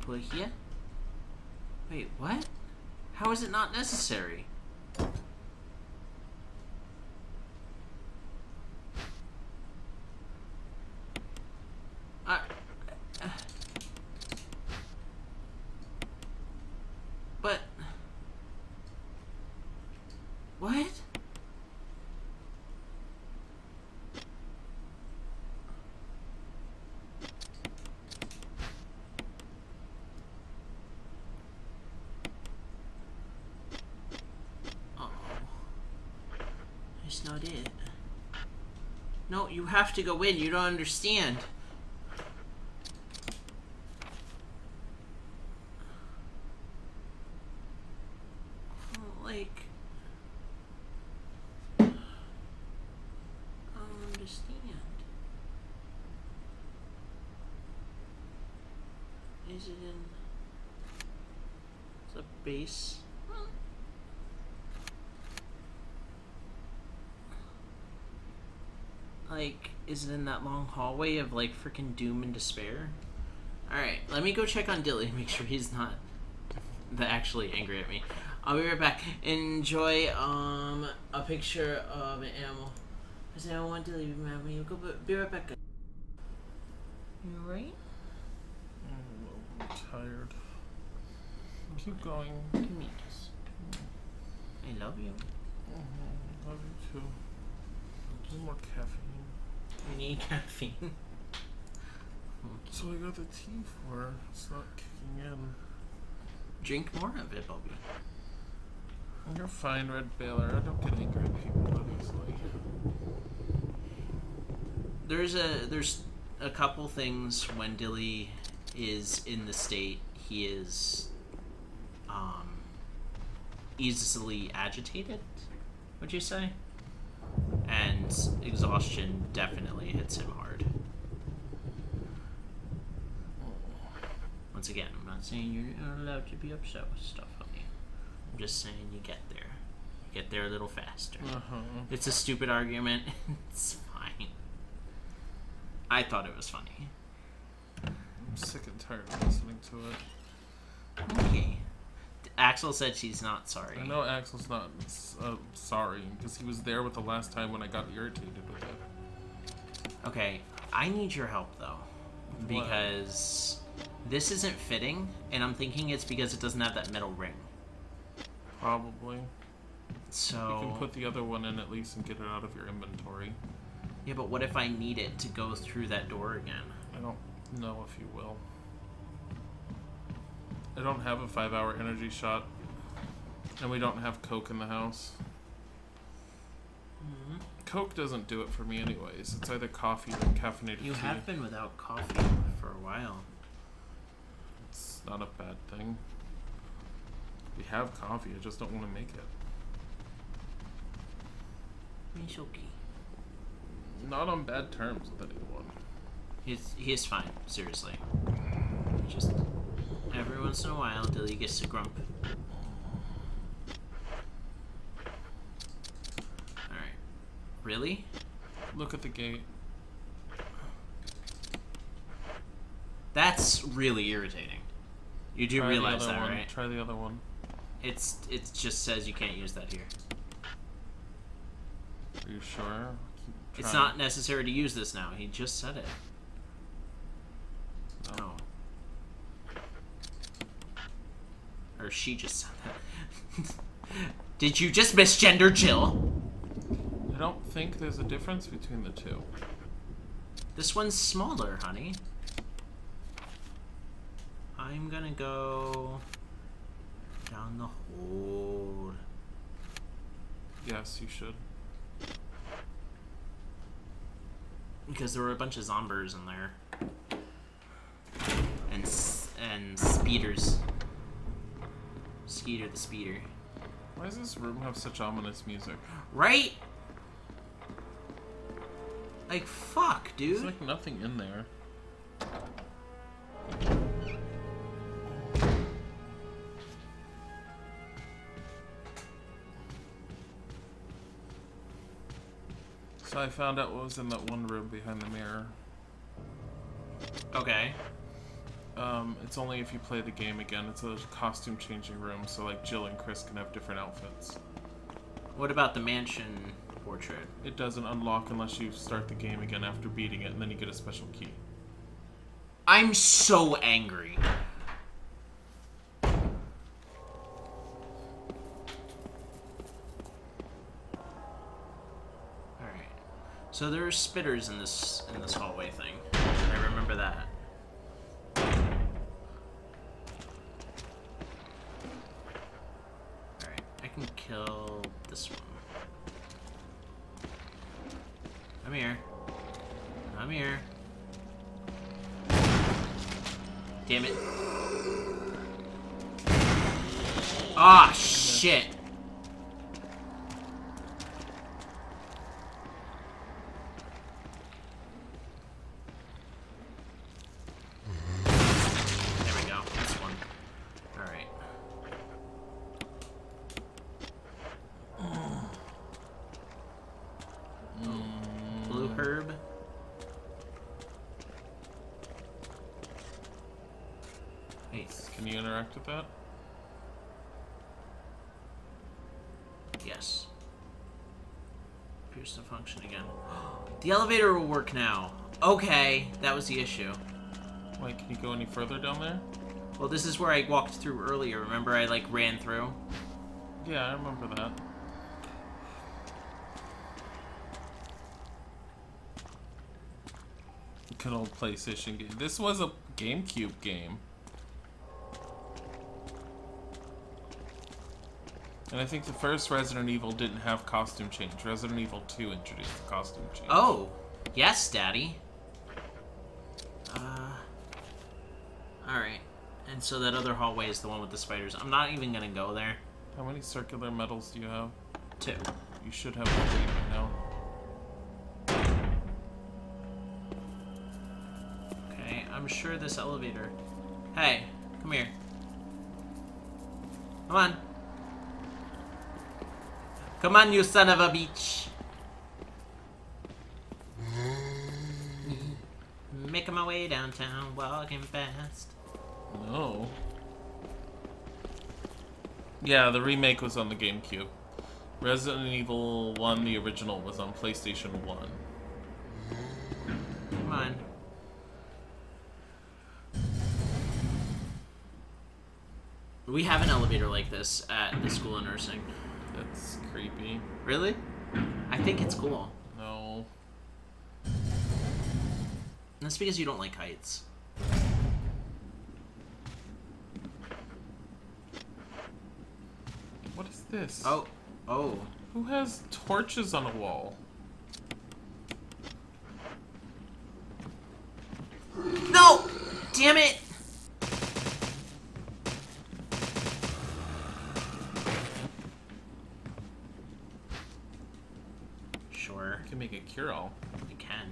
put here. Wait, what? How is it not necessary? I, uh, but what? Oh. That's not it. No, you have to go in. You don't understand. Like. I don't understand. Is it in the base? Like, is it in that long hallway of like freaking doom and despair? Alright, let me go check on Dilly make sure he's not *laughs* actually angry at me. I'll be right back. Enjoy um a picture of an animal. I said I don't want Dilly to be mad at me. Go be right back. You alright? I'm tired. Keep going. Give me this. I love you. Mm -hmm. Love you too. Just more caffeine. You need caffeine. so I got the tea for. It's not kicking in. Drink more of it, Bobby. You're fine, Red Baylor. I don't get angry at people that easily. There's a there's a couple things when Dilly is in the state he is um easily agitated, would you say? And exhaustion definitely hits him hard. Once again, I'm not saying you're not allowed to be upset with stuff, honey. I'm just saying you get there. You get there a little faster. Uh huh. It's a stupid argument. *laughs* it's fine. I thought it was funny. I'm sick and tired of listening to it. Okay. Axel said she's not sorry. I know Axel's not uh, sorry because he was there with the last time when I got irritated with it. Okay, I need your help though. What? Because this isn't fitting, and I'm thinking it's because it doesn't have that metal ring. Probably. So You can put the other one in at least and get it out of your inventory. Yeah, but what if I need it to go through that door again? I don't know if you will. I don't have a five hour energy shot. And we don't have Coke in the house. Mhm. Coke doesn't do it for me anyways. It's either coffee or caffeinated You tea. have been without coffee for a while. It's not a bad thing. We have coffee, I just don't want to make it. It's okay. Not on bad terms with anyone. He's he is fine, seriously. Just every once in a while till he gets to grump. Alright. Really? Look at the gate. That's really irritating. You do Try realize that, one. right? Try the other one. It's it just says you can't use that here. Are you sure? It's not necessary to use this now. He just said it. No. Oh. Or she just said that. *laughs* Did you just misgender Jill? I don't think there's a difference between the two. This one's smaller, honey. I'm gonna go down the hole. Yes, you should. Because there were a bunch of zombers in there. And and speeders. Skeeter the speeder. Why does this room have such ominous music? Right? Like fuck, dude. There's like nothing in there. So I found out what was in that one room behind the mirror. Okay. Um, it's only if you play the game again. It's a costume changing room, so like Jill and Chris can have different outfits. What about the mansion portrait? It doesn't unlock unless you start the game again after beating it, and then you get a special key. I'm so angry. So there are spitters in this in this hallway thing. I remember that. Alright, I can kill this one. I'm here. I'm here. Damn it. Ah, shit. There we go. That's one. Alright. Blue herb. Wait, Can you interact with that? yes. Appears to function again. The elevator will work now. Okay, that was the issue. Wait, can you go any further down there? Well, this is where I walked through earlier. Remember, I like ran through. Yeah, I remember that. Good old PlayStation game. This was a GameCube game. And I think the first Resident Evil didn't have costume change. Resident Evil 2 introduced the costume change. Oh, yes, Daddy. Uh, all right. And so that other hallway is the one with the spiders. I'm not even gonna go there. How many circular medals do you have? Two. You should have three by now. Okay, I'm sure this elevator. Hey, come here. Come on. Come on, you son of a beach. Making my way downtown, walking fast. No. Yeah, the remake was on the GameCube. Resident Evil 1, the original, was on PlayStation 1. Come on. We have an elevator like this at the School of Nursing. That's creepy. Really? I think it's cool. No. That's because you don't like heights. What is this? Oh, oh. Who has torches on a wall? No! Damn it! Make a cure-all. I can.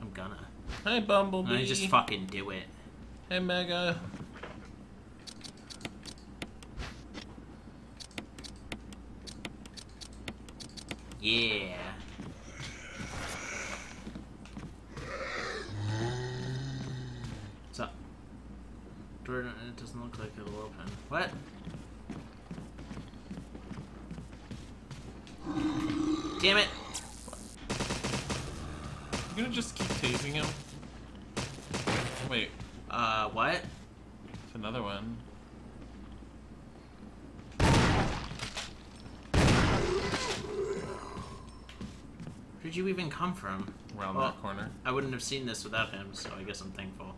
I'm gonna. Hey, Bumblebee. I just fucking do it. Hey, Mega. Yeah. What's up? Door, it doesn't look like it'll open. What? Damn it! You gonna just keep tasing him? Wait, Uh, what? it's another one. Where'd you even come from? Around Well, that corner. I wouldn't have seen this without him, so I guess I'm thankful.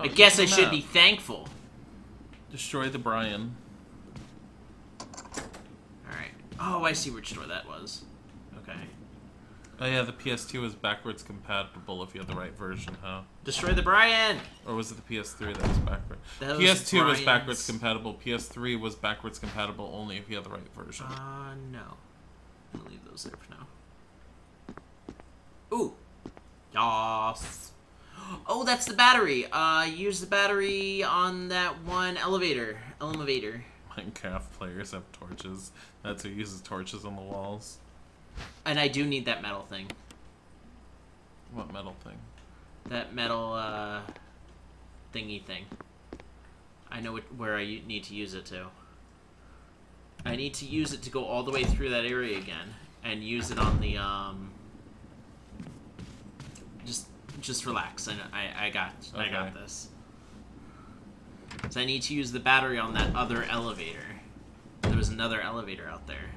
Oh, I guess I should that. be thankful. Destroy the Brian. Alright. Oh, I see which door that was. Okay. Oh yeah, the PS2 is backwards compatible if you have the right version, huh? Destroy the Brian! Or was it the PS3 that was backwards? That PS2 was Brian's- backwards compatible. PS3 was backwards compatible only if you had the right version. Uh, no. I'm gonna leave those there for now. Ooh. Yas. Oh, that's the battery. Uh, use the battery on that one elevator. Elevator. Minecraft players have torches. That's who uses torches on the walls. And I do need that metal thing. What metal thing? That metal, uh... thingy thing. I know it, where I need to use it to. I need to use it to go all the way through that area again and use it on the um. Just, just relax. I, I, I got, I got this. So I need to use the battery on that other elevator. There was another elevator out there.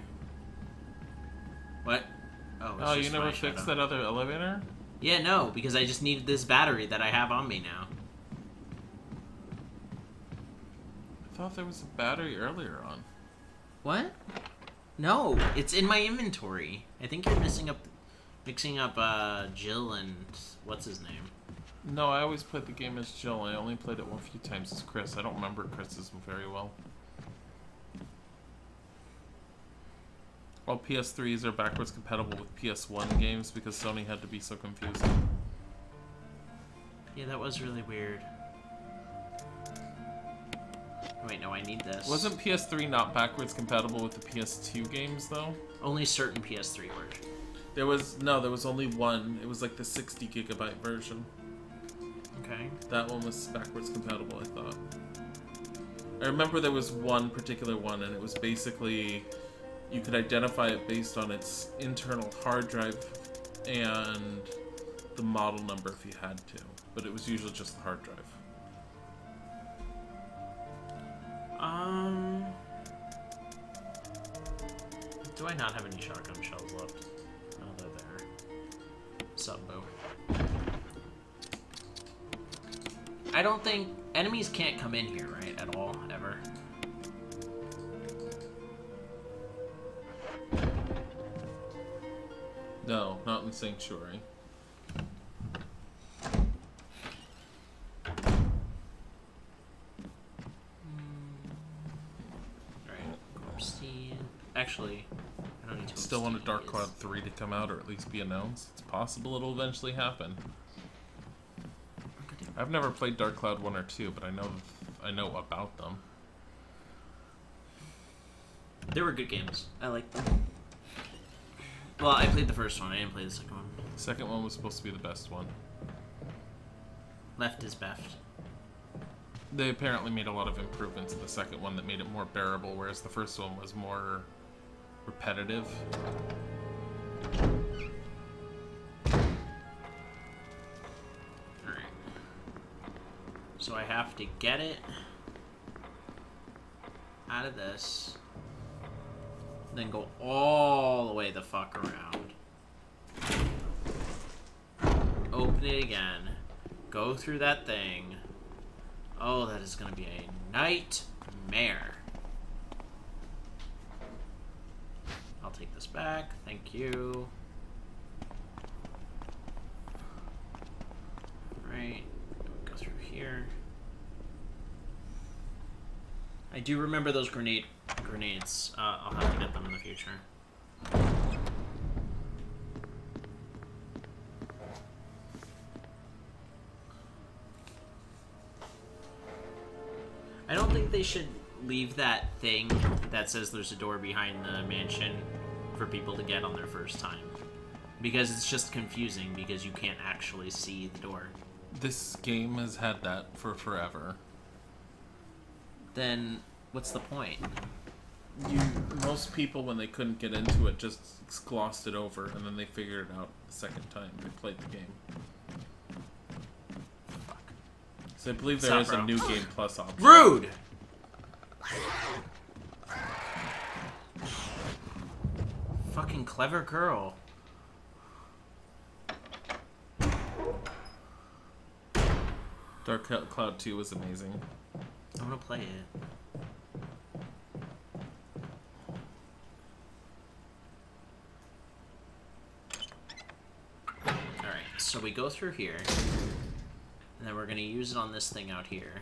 What? Oh, Oh, you never fixed that other elevator? Yeah, no, because I just needed this battery that I have on me now. I thought there was a battery earlier on. What? No, it's in my inventory. I think you're missing up, mixing up uh, Jill and what's his name. No, I always played the game as Jill. I only played it one few times as Chris. I don't remember Chris's very well. Well, PS3s are backwards compatible with PS1 games because Sony had to be so confusing. Yeah, that was really weird. Wait, no, I need this. Wasn't PS3 not backwards compatible with the PS2 games though? only certain PS3 were. There was no, there was only one. It was like the 60 gigabyte version. Okay. That one was backwards compatible, I thought. I remember there was one particular one, and it was basically you could identify it based on its internal hard drive and the model number if you had to, but it was usually just the hard drive. Um. Do I not have any shotgun shells left? Oh, they're there. Subbo. I don't think enemies can't come in here, right? At all, ever. No, not in Sanctuary. Alright, Actually, I don't need to. Still want a Dark. Cloud 3 to come out or at least be announced. It's possible it'll eventually happen. I've never played Dark Cloud 1 or 2, but I know I know about them. They were good games. I liked them. Well, I played the first one. I didn't play the second one. The second one was supposed to be the best one. Left is beft. They apparently made a lot of improvements in the second one that made it more bearable, whereas the first one was more repetitive. Alright. So I have to get it out of this. Then go all the way the fuck around. Open it again. Go through that thing. Oh, that is gonna be a nightmare. I'll take this back. Thank you. Right. Go through here. I do remember those grenade grenades. Uh, I'll have to get them in the future. I don't think they should leave that thing that says there's a door behind the mansion for people to get on their first time. Because it's just confusing because you can't actually see the door. This game has had that for forever. Then what's the point? You most people when they couldn't get into it just glossed it over and then they figured it out the second time they played the game. Fuck. So I believe there Stop, is a new game plus option. Rude! Fucking clever girl. Dark Cloud 2 was amazing. I wanna play it. Alright, so we go through here. And then we're gonna use it on this thing out here.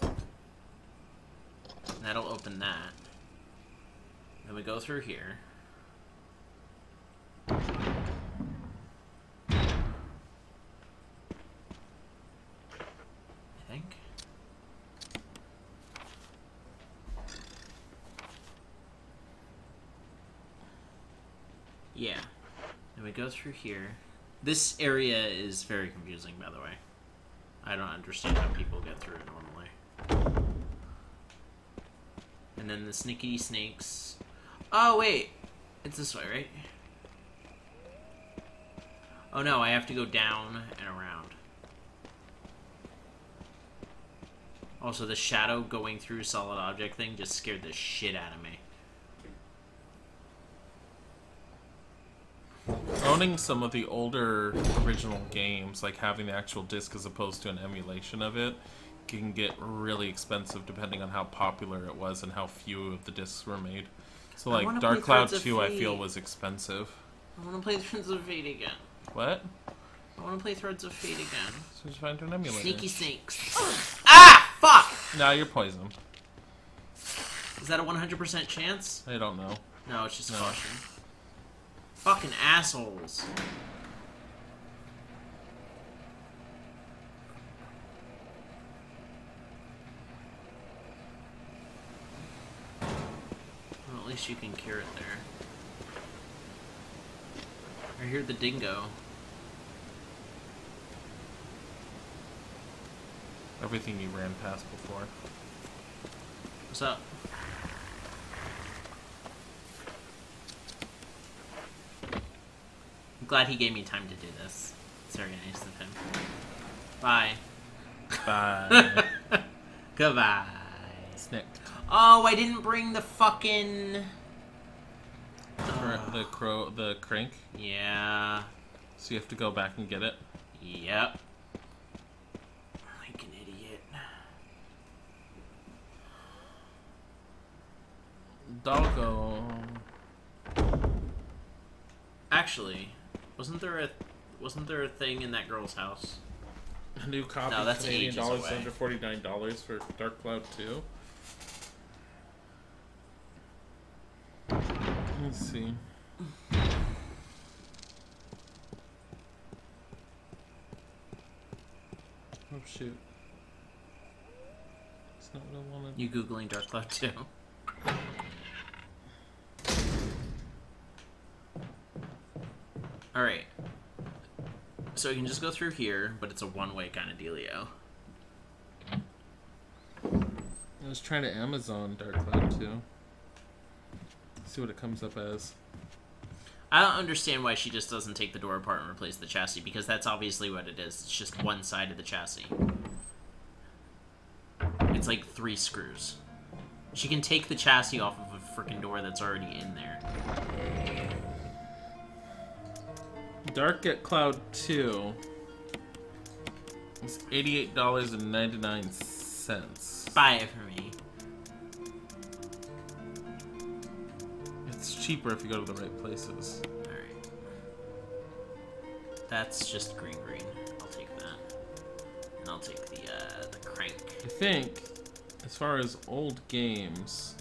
And that'll open that. Then we go through here. I think. Yeah. And we go through here. This area is very confusing, by the way. I don't understand how people get through it normally. And then the snickety snakes. Oh, wait. It's this way, right? Oh no, I have to go down and around. Also, the shadow going through solid object thing just scared the shit out of me. Owning some of the older original games, like having the actual disc as opposed to an emulation of it, can get really expensive depending on how popular it was and how few of the discs were made. So, like Dark Cloud 2, I feel was expensive. I want to play Threads of Fate again. What? I want to play Threads of Fate again. So just find an emulator. Sneaky snakes. ah! Fuck! Now you're poisoned. Is that a 100% chance? I don't know. No, it's just No. caution. Fucking assholes. Well, at least you can cure it there. I hear the dingo. Everything you ran past before. What's up? I'm glad he gave me time to do this. It's very nice of him. Bye. Bye. *laughs* Goodbye. Snick. Oh, I didn't bring the fucking. Cr- uh, The crow, the crank. Yeah. So you have to go back and get it. Yep. Like an idiot. Doggo. Actually, wasn't there a wasn't there a thing in that girl's house? A new copy. No, that's Canadian dollars away. under forty nine dollars for Dark Cloud two. Let's see. Oh shoot. It's not what I wanted. You googling Dark Cloud 2? *laughs* Alright. So you can just go through here, but it's a one-way kind of dealio. I was trying to Amazon Dark Cloud 2. See what it comes up as. I don't understand why she just doesn't take the door apart and replace the chassis, because that's obviously what it is. It's just one side of the chassis. It's like three screws. She can take the chassis off of a freaking door that's already in there. Dark at Cloud 2 is $88.99. Buy it for me. It's cheaper if you go to the right places. Alright. That's just green green. I'll take that. And I'll take the uh the crank. I think, as far as old games,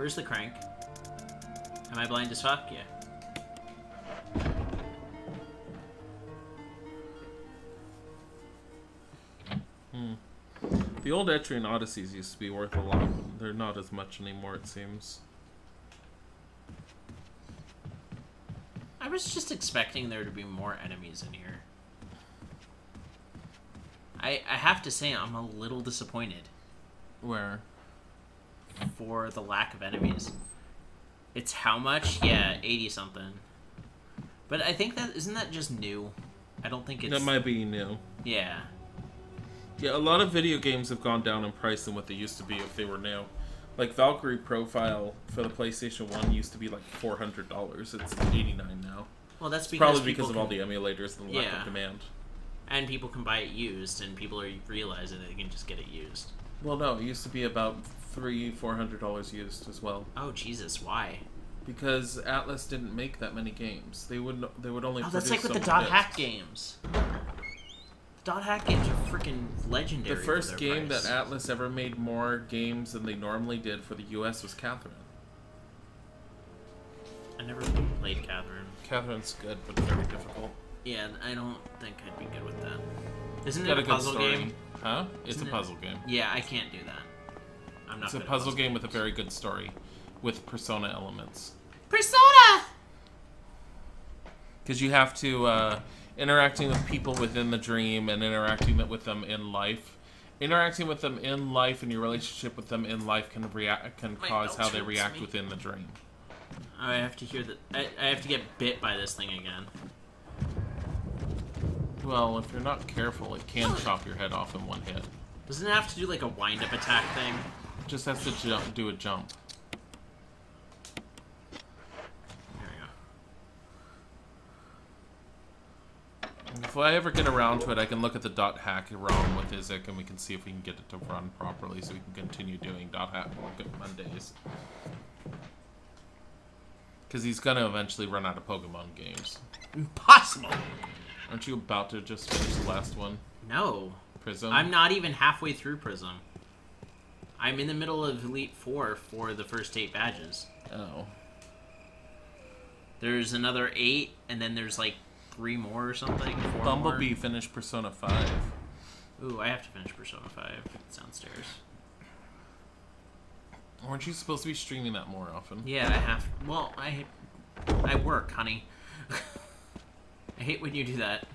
Where's the crank? Am I blind as fuck? Yeah. The old Etrian Odysseys used to be worth a lot, but they're not as much anymore, it seems. I was just expecting there to be more enemies in here. I I have to say I'm a little disappointed Where? for the lack of enemies. It's how much? Yeah, 80 something. But I think that isn't that just new? I don't think it's That might be new. Yeah. Yeah, a lot of video games have gone down in price than what they used to be if they were new. Like Valkyrie Profile for the PlayStation 1 used to be like $400. It's 89 now. Well, that's because Probably because of all the emulators and the lack Yeah. of demand. and people can buy it used, and people are realizing that they can just get it used. Well, no, it used to be about three, four hundred dollars used as well. Oh Jesus, why? Because Atlus didn't make that many games. They would they would only. Oh, that's like with the dot hack games. Dot hack games are freaking legendary. The first game price. that Atlus ever made more games than they normally did for the U.S. was Catherine. I never played Catherine. Catherine's good, but very difficult. Yeah, I don't think I'd be good with that. Isn't it a a puzzle story. game? Huh? It's Isn't a it- puzzle game. Yeah, I can't do that. I'm not. It's a at puzzle game with a very good story, with persona elements. Persona! because you have to uh, interacting with people within the dream and interacting with them in life. Interacting with them in life and your relationship with them in life can react can My cause how they react me. within the dream. I have to hear that. I, I have to get bit by this thing again. Well, if you're not careful, it can chop your head off in one hit. Doesn't it have to do like a wind up attack thing? It just has to jump, do a jump. There we go. If I ever get around to it, I can look at the dot hack ROM with Isaac, and we can see if we can get it to run properly, so we can continue doing dot hack Mondays. Because he's gonna eventually run out of Pokemon games. Impossible! Aren't you about to just finish the last one? No. Prism? I'm not even halfway through Prism. I'm in the middle of Elite Four for the first eight badges. Oh. There's another eight, and then there's like three more or something. Bumblebee More. finished Persona 5. Ooh, I have to finish Persona 5 It's downstairs. Weren't you supposed to be streaming that more often? Yeah, I have. Well, I I work, honey. *laughs* I hate when you do that.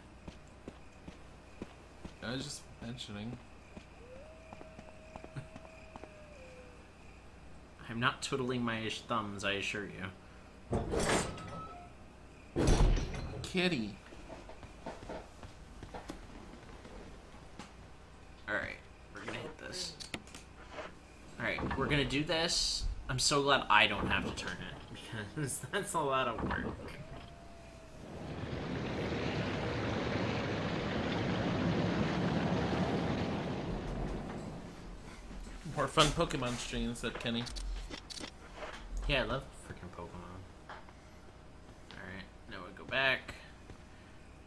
I was just mentioning. I'm not twiddling my thumbs, I assure you. Kitty. Alright, we're gonna hit this. Alright, we're gonna do this. I'm so glad I don't have to turn it, *laughs* because that's a lot of work. More fun Pokemon streams, said Kenny. Yeah, I love freaking Pokemon. Alright, now we go back.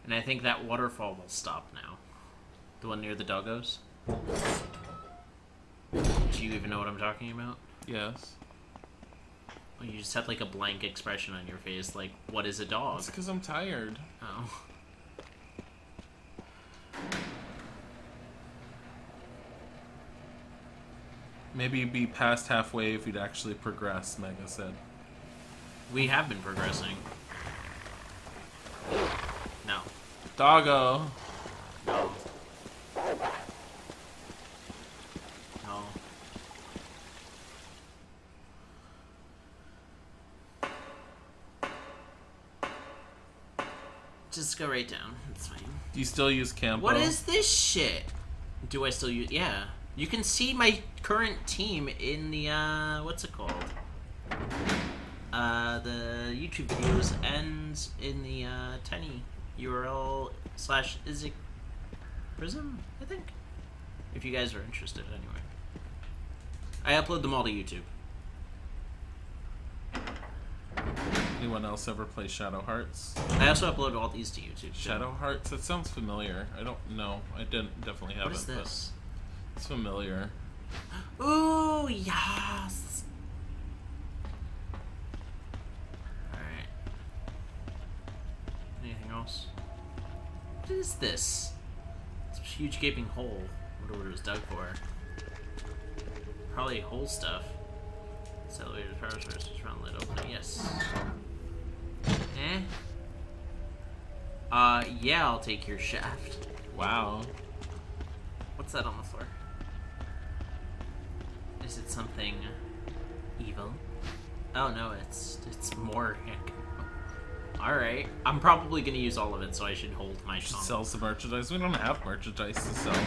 And I think that waterfall will stop now. The one near the doggos. Do you even know what I'm talking about? Yes. Well, you just had like a blank expression on your face, like, what is a dog? It's because I'm tired. Oh. Maybe you'd be past halfway if you'd actually progress, Mega said. We have been progressing. No. Doggo! No. No. Just go right down. It's fine. Do you still use Campo? What is this shit? Do I still use? Yeah. You can see my current team in the uh, what's it called? Uh, the YouTube videos and in the uh, tiny URL slash Isaac Prism, I think. If you guys are interested, anyway. I upload them all to YouTube. Anyone else ever play Shadow Hearts? I also upload all these to YouTube. too. Shadow Hearts? That sounds familiar. I don't know. I didn't definitely haven't. What is but this? It's familiar. *gasps* Ooh, yes. Alright. Anything else? What is this? It's a huge gaping hole. wonder what it was dug for. Probably hole stuff. This elevator's power source is around lid opening. Yes. Eh? Uh, yeah, I'll take your shaft. Wow. What's that on the floor? Is it something evil? Oh no, it's it's more. All right, I'm probably gonna use all of it, so I should hold my Should sell some merchandise. We don't have merchandise to sell.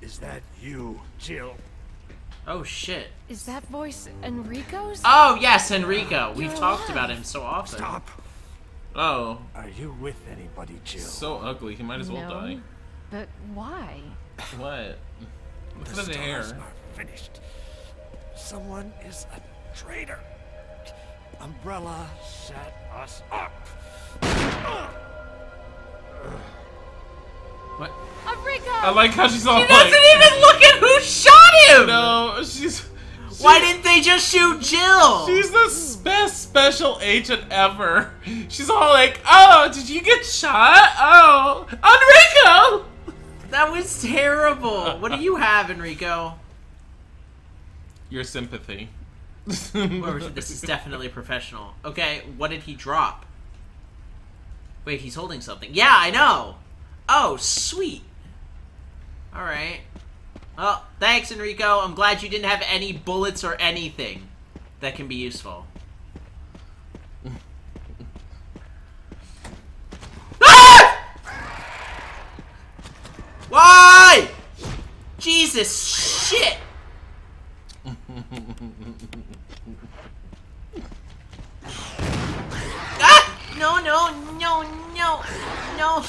Is that you, Jill? Oh shit! Is that voice Enrico's? Oh yes, Enrico. We've You're talked alive. about him so often. Stop! Oh, Are you with anybody, Jill? so ugly. He might as well no. die. But why? What? Look the at the stars hair. are finished. Someone is a traitor. Umbrella set us up. What? Enrico! I like how she's all He like. doesn't even look at who shot him. No, she's. Why didn't they just shoot Jill? She's the best special agent ever. She's all like, "Oh, did you get shot? Oh, Enrico." That was terrible. What do you have, Enrico? Your sympathy. This is definitely professional. Okay, what did he drop? Wait, he's holding something. Yeah, I know. Oh, sweet. All right. Well, thanks, Enrico. I'm glad you didn't have any bullets or anything that can be useful. *laughs* Ah! Why? Jesus shit. Ah! No, no, no, no, no.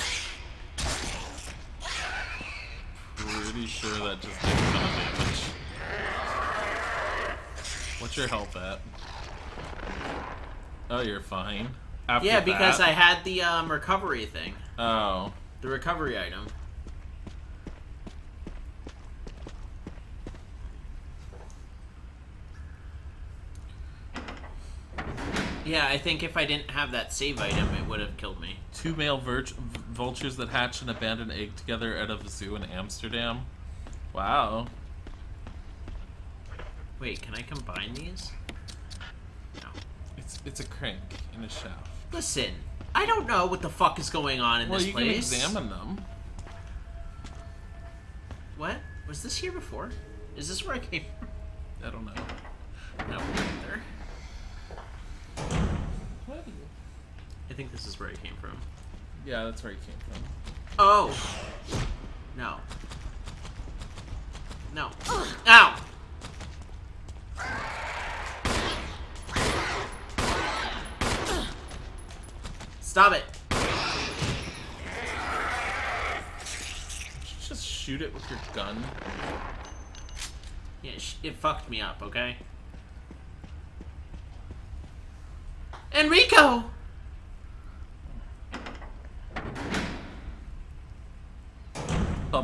Pretty sure that just did of damage. What's your health at? Oh, you're fine. After Yeah, because I had the um, recovery thing, Oh. the recovery item. Yeah, I think if I didn't have that save item, it would have killed me. Two male vult- vultures that hatch an abandoned egg together out of a zoo in Amsterdam. Wow. Wait, can I combine these? No. It's it's a crank in a shaft. Listen, I don't know what the fuck is going on in Well, this you place. can examine them. What? Was this here before? Is this where I came from? I don't know. No, either. What? I think this is where I came from. Yeah, that's where he came from. Oh. No. No. Ow! Stop it. Just shoot it with your gun. Yeah, sh- it fucked me up, okay? Enrico!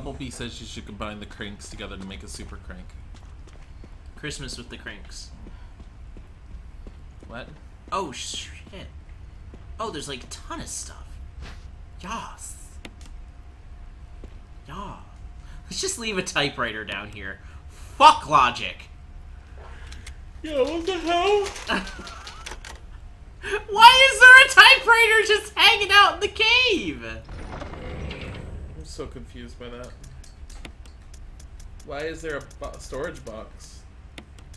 Bumblebee says you should combine the cranks together to make a super crank. Christmas with the cranks. What? Oh, shit. Oh, there's like a ton of stuff. Yas. Yeah. Let's just leave a typewriter down here. Fuck logic. Yo, what the hell? *laughs* Why is there a typewriter just hanging out in the cave? I'm so confused by that. Why is there a bo- storage box?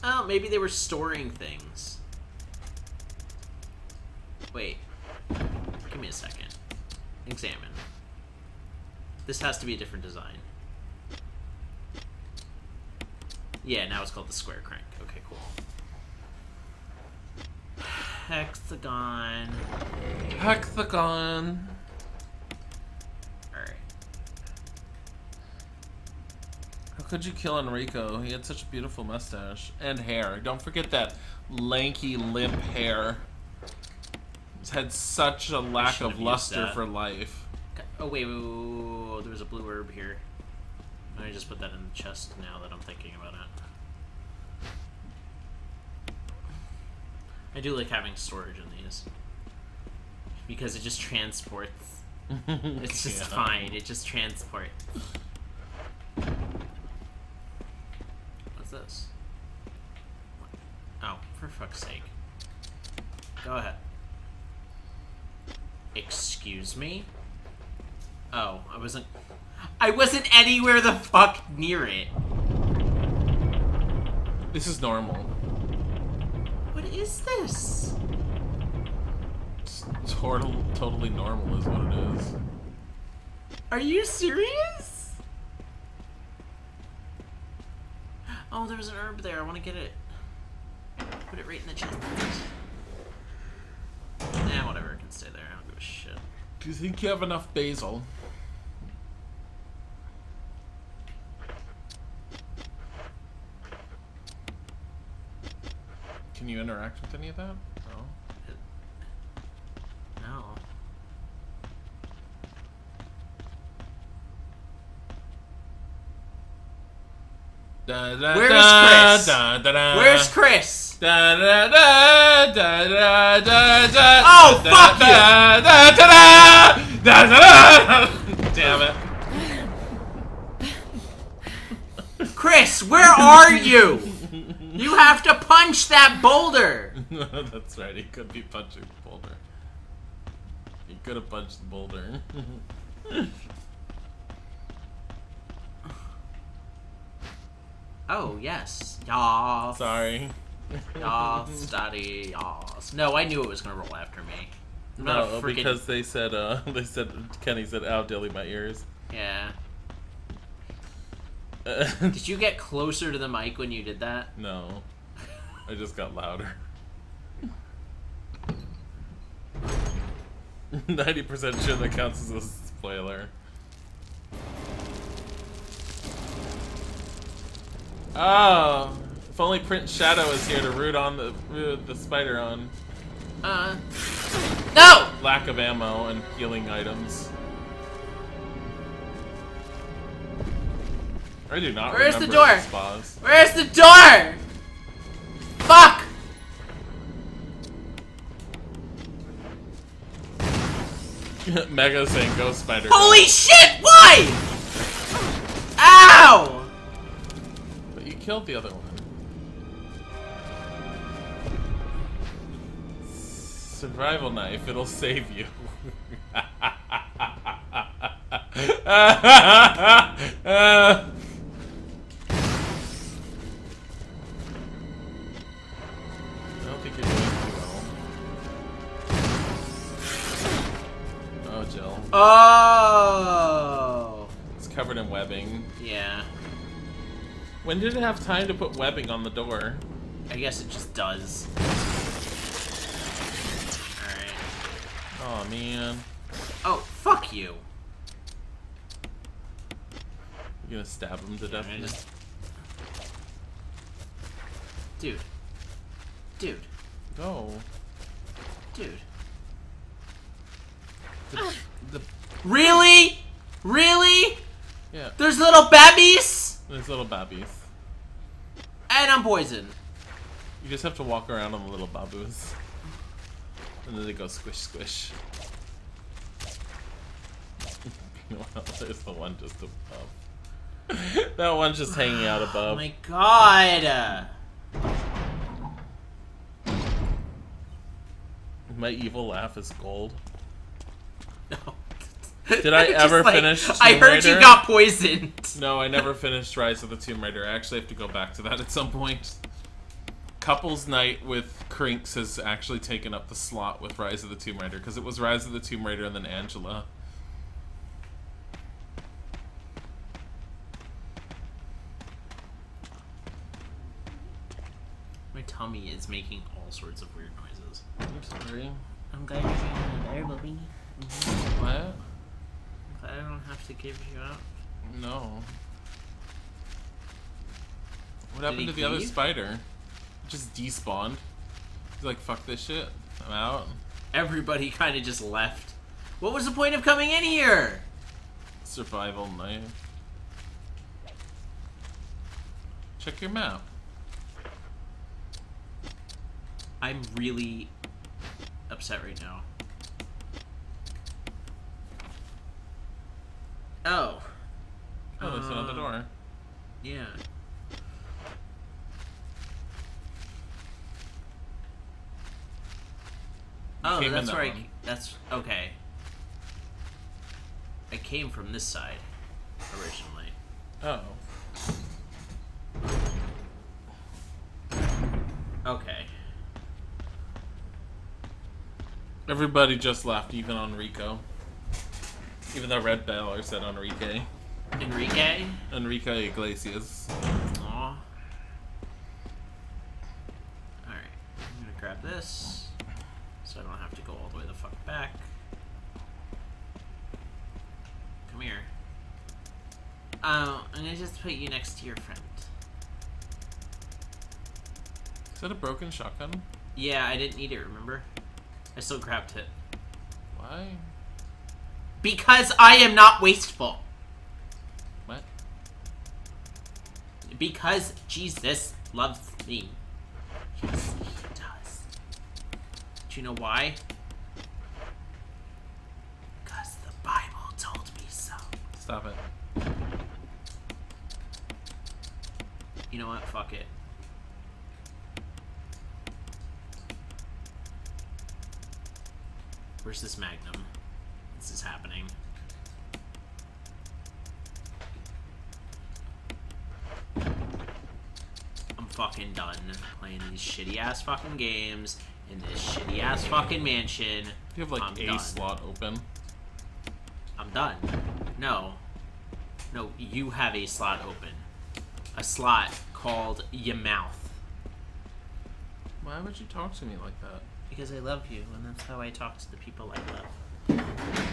Oh, maybe they were storing things. Wait. Give me a second. Examine. This has to be a different design. Yeah, now it's called the square crank. Okay, cool. *sighs* Hexagon. Hexagon. How could you kill Enrico? He had such a beautiful mustache and hair. Don't forget that lanky, limp hair. He's had such a lack of luster for life. Oh, wait, wait, wait, there was a blue herb here. Let me just put that in the chest now that I'm thinking about it. I do like having storage in these. Because it just transports. *laughs* It's just Yeah. fine, it just transports. This? Oh, for fuck's sake. Go ahead. Excuse me? Oh, I wasn't. I wasn't anywhere the fuck near it. This is normal. What is this? It's total, totally normal is what it is. Are you serious? Oh, there's an herb there. I want to get it. Put it right in the chest. Nah, whatever. It can stay there. I don't give a shit. Do you think you have enough basil? Can you interact with any of that? No. No. Da, da, Where's Chris? Da. Where's Chris? Oh, fuck da. Damn it. Chris, where are you? You have to punch that boulder! *laughs* That's right, he could be punching the boulder. He could have punched the boulder. *laughs* Oh, yes. Yas. Sorry. Yas, daddy, yas. No, I knew it was gonna roll after me. I'm No, freaking... because they said, uh, *laughs* they said, Kenny said, ow, dilly my ears. Yeah. *laughs* Did you get closer to the mic when you did that? no. I just got louder. *laughs* 90% sure that counts as a spoiler. Oh, if only Prince Shadow is here to root on the root the spider on. Uh. No! Lack of ammo and healing items. I do not Where's the remember door? spas. Where's the door? Fuck! *laughs* Mega saying ghost spider. Holy shit! Why? Ow! Killed the other one. Survival knife, it'll save you. Uh, I don't think you're doing too well. Oh, Jill. Oh. It's covered in webbing. Yeah. When did it have time to put webbing on the door? I guess it just does. Alright. Oh man. Oh, fuck you. You're gonna stab him to death? Just... Dude. Dude. Go. Dude. The, ah. the, Really? Really? yeah, There's little babbies? there's little babbies. And I'm poisoned. You just have to walk around on the little babus. And then they go squish squish. *laughs* Meanwhile, there's the one just above. that one's just hanging out *sighs* oh above. Oh my god. My evil laugh is gold. *laughs* No. Did I *laughs* ever like, finish I Tomb heard you got poisoned. No, I never finished Rise of the Tomb Raider. I actually have to go back to that at some point. Couples Night with Crinks has actually taken up the slot with Rise of the Tomb Raider because it was Rise of the Tomb Raider and then Angela. My tummy is making all sorts of weird noises. I'm sorry. I'm glad you're feeling better, Bobby. What? Glad I don't have to give you up. No. What Did happened to the other spider? It just despawned. He's like, fuck this shit. I'm out. Everybody kind of just left. What was the point of coming in here? Survival night. Check your map. I'm really upset right now. Oh. Oh, there's another Uh, door. Yeah. Oh, that's that where I. That's okay. I came from this side originally. Oh. Okay. Everybody just left, even Enrico. Even though Red Baller said Enrique. Enrique? Enrique Iglesias. Aw. Alright. I'm gonna grab this. So I don't have to go all the way the fuck back. Come here. Oh, I'm gonna just put you next to your friend. Is that a broken shotgun? Yeah, I didn't need it, remember? I still grabbed it. Why? Because I am not wasteful. What? Because Jesus loves me. Yes, he does. Do you know why? Because the Bible told me so. Stop it. You know what? Fuck it. Where's this magnum? Fucking done playing these shitty ass fucking games in this shitty ass fucking mansion. You have like I'm a done. slot open. I'm done. No. No, you have a slot open. A slot called your mouth. Why would you talk to me like that? Because I love you, and that's how I talk to the people I love.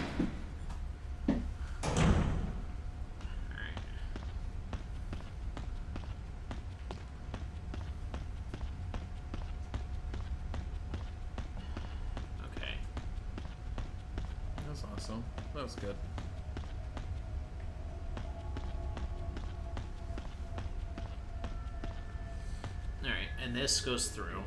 And this goes through.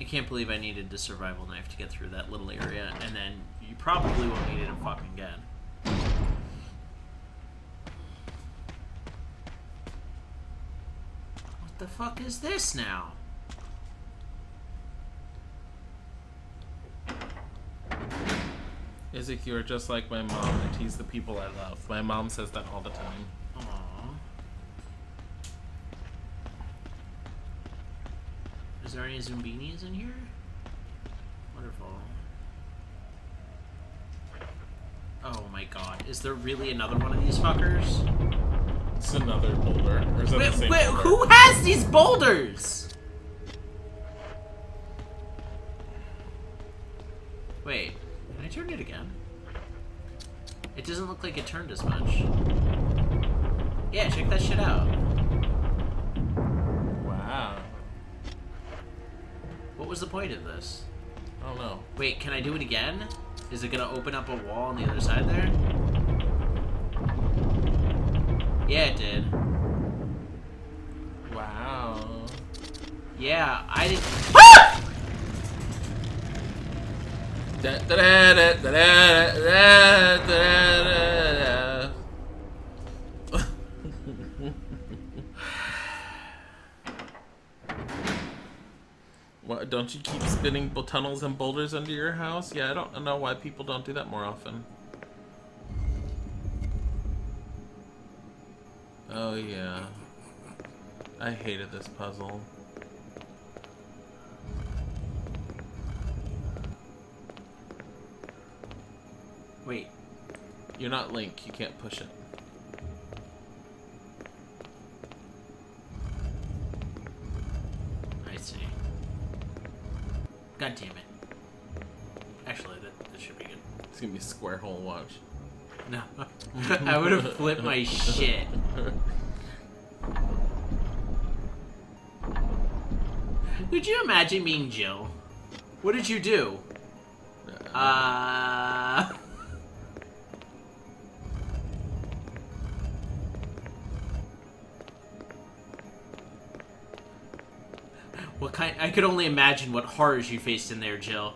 I can't believe I needed the survival knife to get through that little area, and then you probably won't need it fucking again. What the fuck is this now? Isaac, you are just like my mom. I tease the people I love. My mom says that all the time. Aww. Is there any Zumbinis in here? Wonderful. Oh my god. Is there really another one of these fuckers? It's another boulder. Or is that Wait, the same wait, boulder? who has these boulders? Wait, can I turn it again? It doesn't look like it turned as much. Yeah, check that shit out. Wow. What was the point of this? I don't know. Wait, can I do it again? Is it gonna open up a wall on the other side there? Yeah, it did. Wow. Yeah, I did. Ah! Da, da, da, da, da, da, da, da, da. What, don't you keep spinning tunnels and boulders under your house? Yeah, I don't know why people don't do that more often. Oh yeah. I hated this puzzle. Wait, You're not Link, you can't push it. God damn it. Actually, that, that should be good. It's gonna be a square hole watch. No. *laughs* I would have flipped my shit. Could you imagine being Jill? What did you do? Uh. What kind? I could only imagine what horrors you faced in there, Jill.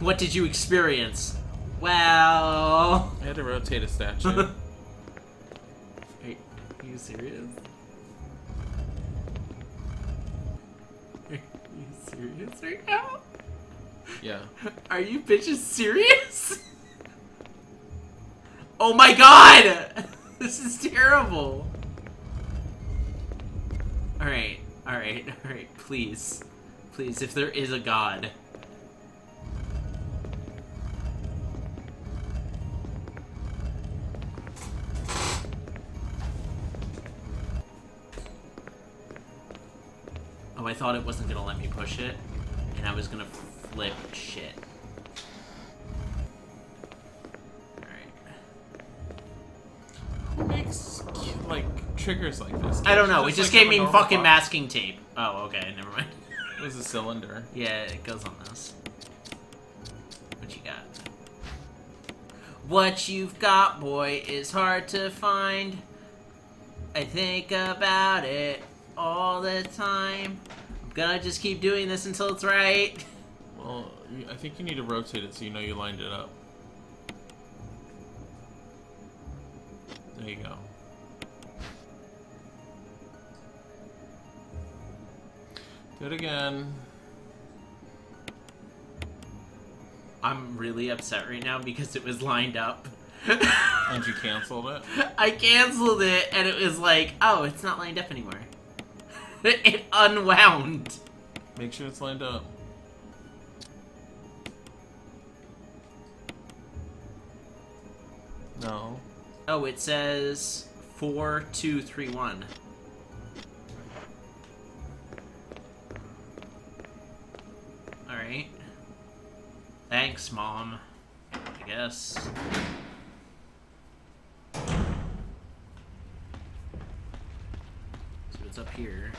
What did you experience? Well. I had to rotate a statue. Are *laughs* are you serious? Are you serious right now? yeah. Are you bitches serious? *laughs* Oh my god! *laughs* This is terrible. Alright, alright, alright, please. Please, if there is a god. Oh, I thought it wasn't gonna let me push it, and I was gonna flip shit. Like triggers like this? I don't know, it Just like gave me have a normal fucking box. masking tape. Oh, okay, never mind. *laughs* It was a cylinder. yeah, it goes on this. What you got? What you've got, boy, is hard to find. I think about it all the time. I'm gonna just keep doing this until it's right. *laughs* Well, I think you need to rotate it so you know you lined it up. There you go. Again. I'm really upset right now because it was lined up. and you canceled it? *laughs* I canceled it, and it was like, oh, it's not lined up anymore. *laughs* it unwound. Make sure it's lined up. No. Oh, it says 4231. Alright. Thanks, Mom. I guess. So it's up here.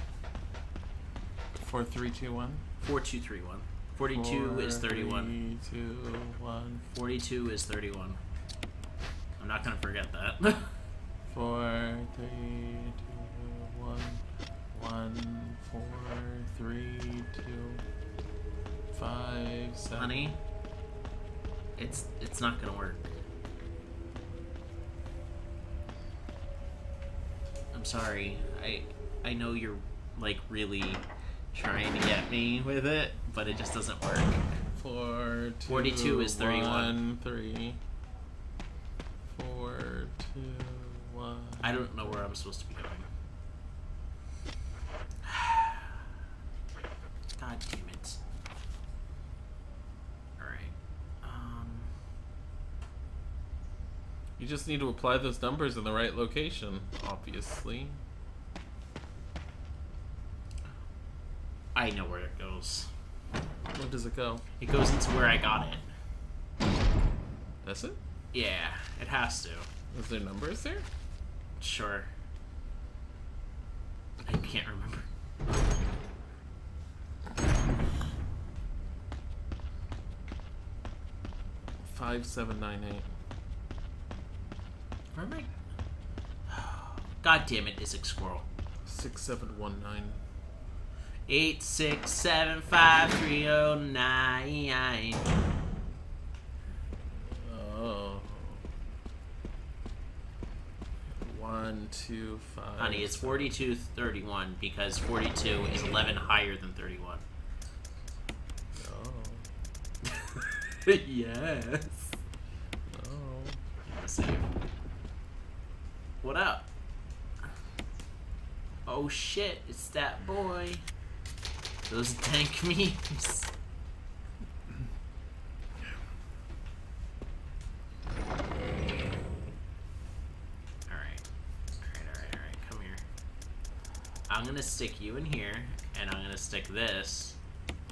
Four, three, two, one. Four, two, three, one. Forty-two is Four, thirty-one. three, two, one. Forty-two is thirty-one. I'm not gonna forget that. *laughs* Four, three, two, one. One, four, three, two, seven. Honey, it's it's not gonna work. I'm sorry. I I know you're like really trying to get me with it, but it just doesn't work. Four, two, 42 is 31. one, three. Four, two, one. I don't know where I'm supposed to be going. God damn it. Alright. Um You just need to apply those numbers in the right location, obviously. I know where it goes. Where does it go? It goes into where I got it. That's it? Yeah, it has to. Is there numbers there? Sure. I can't remember. Five, seven, nine, eight. Where am I? God damn it, Isaac Squirrel. Six, seven, one, nine. Eight six seven five three oh nine. Oh. One, two, five. Honey, it's forty two thirty one because forty two is eleven higher than thirty one. Oh. *laughs* oh. yes. Oh. Save. What up? Oh shit, it's that boy. Those tank *laughs* memes. I'm gonna stick you in here, and I'm gonna stick this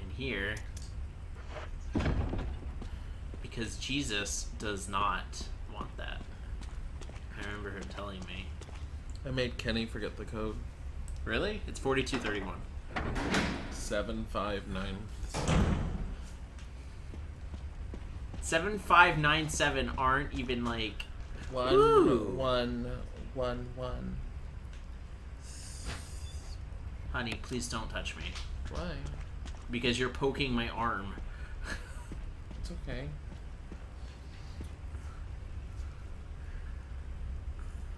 in here. Because Jesus does not want that. I remember her telling me. I made Kenny forget the code. Really? It's 4231. Seven, five, nine. 7597 aren't even like. One, Ooh. one, one, one. Honey, please don't touch me. Why? Because you're poking my arm. *laughs* It's okay.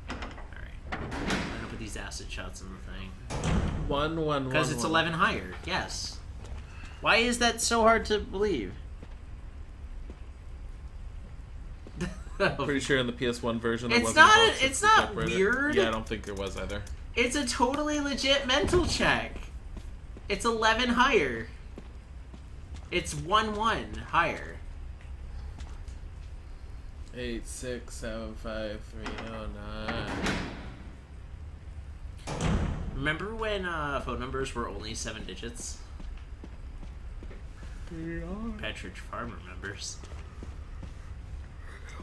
Alright. I'm gonna put these acid shots in the thing. One, one. Because it's one. 11 higher, yes. Why is that so hard to believe? *laughs* Pretty sure in the PS1 version It's not- a it's not weird. Yeah, I don't think there was either. It's a totally legit mental check. It's 11 higher. It's 1 1 higher. Eight, six, seven, five, three, oh, nine. Remember when uh, phone numbers were only seven digits? Pepperidge Farm remembers.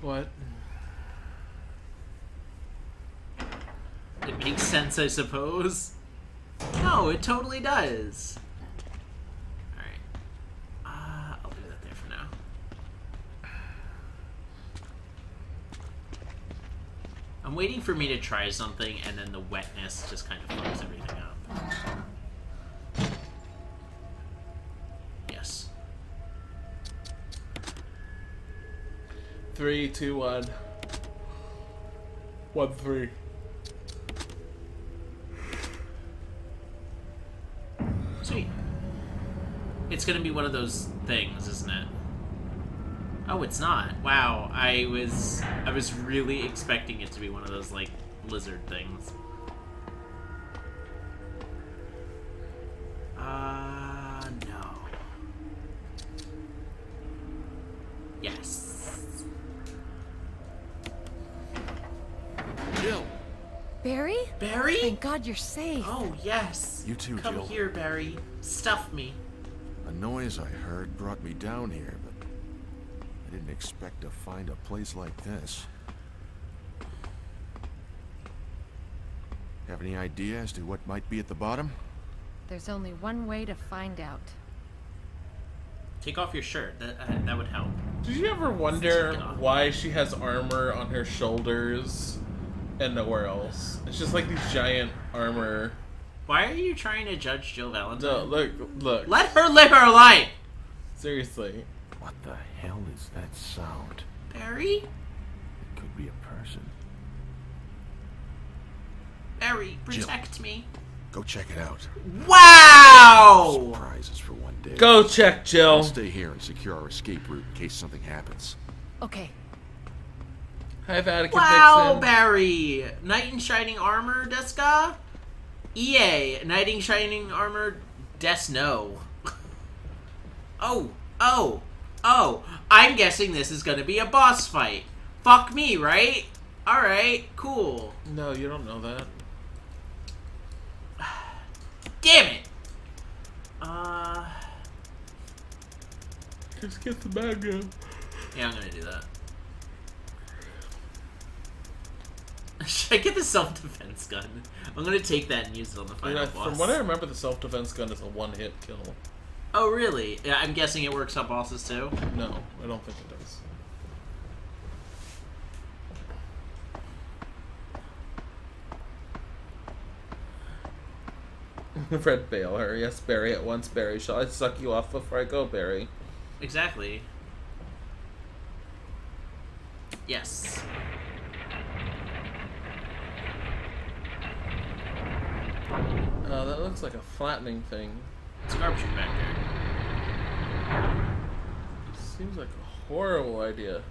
What? It makes sense, I suppose. No, it totally does. Alright. Uh, I'll leave that there for now. I'm waiting for me to try something, and then the wetness just kind of fucks everything up. Yes. Three, two, one. One, three. Sweet. It's gonna be one of those things, isn't it? Oh, it's not. Wow, I was I was really expecting it to be one of those like lizard things. Uh, no. Yes. Jill! Barry? Barry? Thank God you're safe. Oh, yes. You too, Come Jill. here, Barry. Stuff me. A noise I heard brought me down here, but I didn't expect to find a place like this. Have any idea as to what might be at the bottom? There's only one way to find out. Take off your shirt. That uh, that would help. Did you ever wonder Take it off. why she has armor on her shoulders and nowhere else? It's just like these giant armor. Why are you trying to judge Jill Valentine? No, look, look. Let her live her life, Seriously. What the hell is that sound? Barry. It could be a person. Barry, Jill. protect me. Go check it out. Wow. Surprises for one day. Go check, I'll Jill. stay here and secure our escape route in case something happens. Okay, Hi, Vatican Wow, Vixen. Barry. Knight in shining armor, Deska. EA, knight in shining armor, Desno. *laughs* oh, oh, oh. I'm guessing this is gonna be a boss fight. Fuck me, right? Alright, cool. No, you don't know that. *sighs* Damn it! Uh, Just get the magnum. yeah, I'm gonna do that. *laughs* Should I get the self-defense gun? I'm gonna take that and use it on the I final mean, I- boss. from what I remember, the self-defense gun is a one-hit kill. Oh, really? Yeah, I'm guessing it works on bosses too. No, I don't think it does. *laughs* Fred Baylor. Yes, Barry. At once, Barry. Shall I suck you off before I go, Barry? Exactly. Yes. Uh, that looks like a flattening thing. It's garbage compactor. Seems like a horrible idea.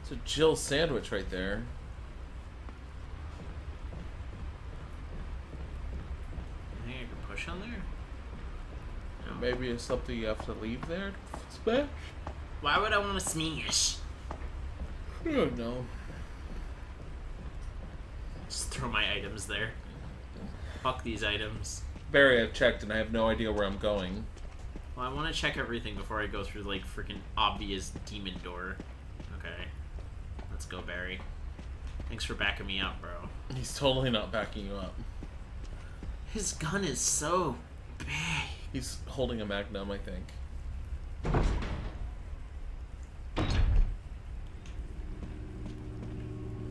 It's a Jill sandwich right there. I think I can push on there? No. Maybe it's something you have to leave there to smash? Why would I want to smash? I don't know. Just throw my items there. Fuck these items. Barry, I've checked and I have no idea where I'm going. Well, I want to check everything before I go through, like, freaking obvious demon door. Okay. Let's go, Barry. Thanks for backing me up, bro. *laughs* He's totally not backing you up. His gun is so big. He's holding a magnum, I think.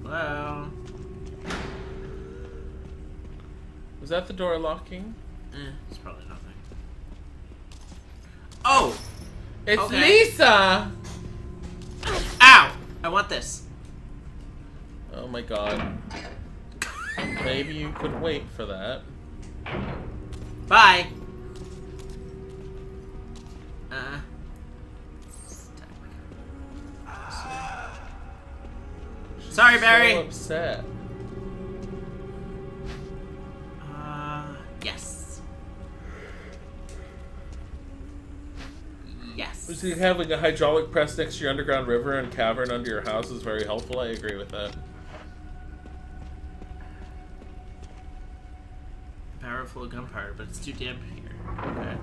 Hello? Was that the door locking? Eh, it's probably nothing. Oh! It's Okay. Lisa! Ow! I want this. Oh my god. Maybe you could wait for that. Bye. Uh. Sorry, Barry. So upset. So having a hydraulic press next to your underground river and cavern under your house is very helpful. I agree with that. Powerful gunpowder, but it's too damp here. Okay.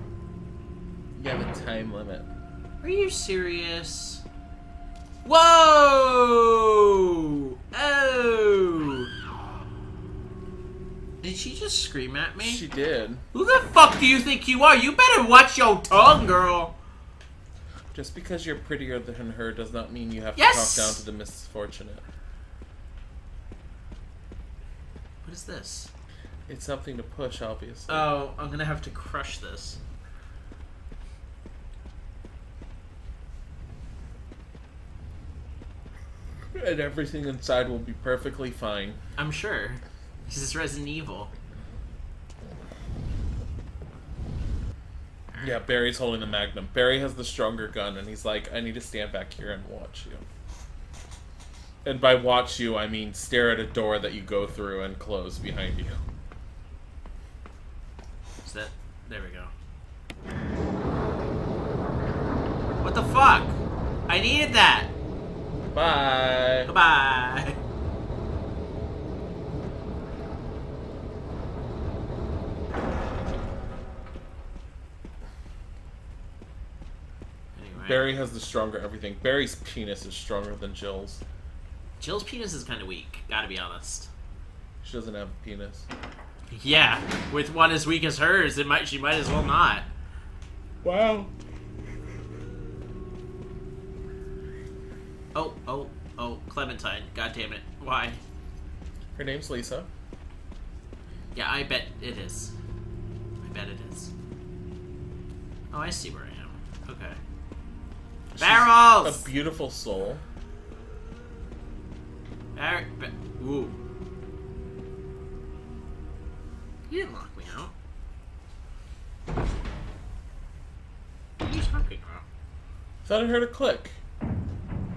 You have a time limit. Are you serious? Whoa! Oh! Did she just scream at me? She did. Who the fuck do you think you are? You better watch your tongue, girl. Just because you're prettier than her does not mean you have to talk down to the misfortunate. What is this? It's something to push, obviously. Oh, I'm gonna have to crush this. and everything inside will be perfectly fine. I'm sure. This is Resident Evil. Yeah, Barry's holding the Magnum. Barry has the stronger gun, and he's like, I need to stand back here and watch you. And by watch you, I mean stare at a door that you go through and close behind you. Is that? There we go. What the fuck? I needed that. Bye. Goodbye. Anyway, *laughs* Barry has the stronger everything. Barry's penis is stronger than Jill's. Jill's penis is kind of weak. Gotta be honest. She doesn't have a penis. Yeah, with one as weak as hers, it might she might as well not. Wow. Oh, oh, oh, Clementine. God damn it. Why? Her name's Lisa. Yeah, I bet it is. I bet it is. Oh, I see where Barrels! A beautiful soul. Bar- ba- Ooh. You didn't lock me out. What are you talking about? Thought I heard a click.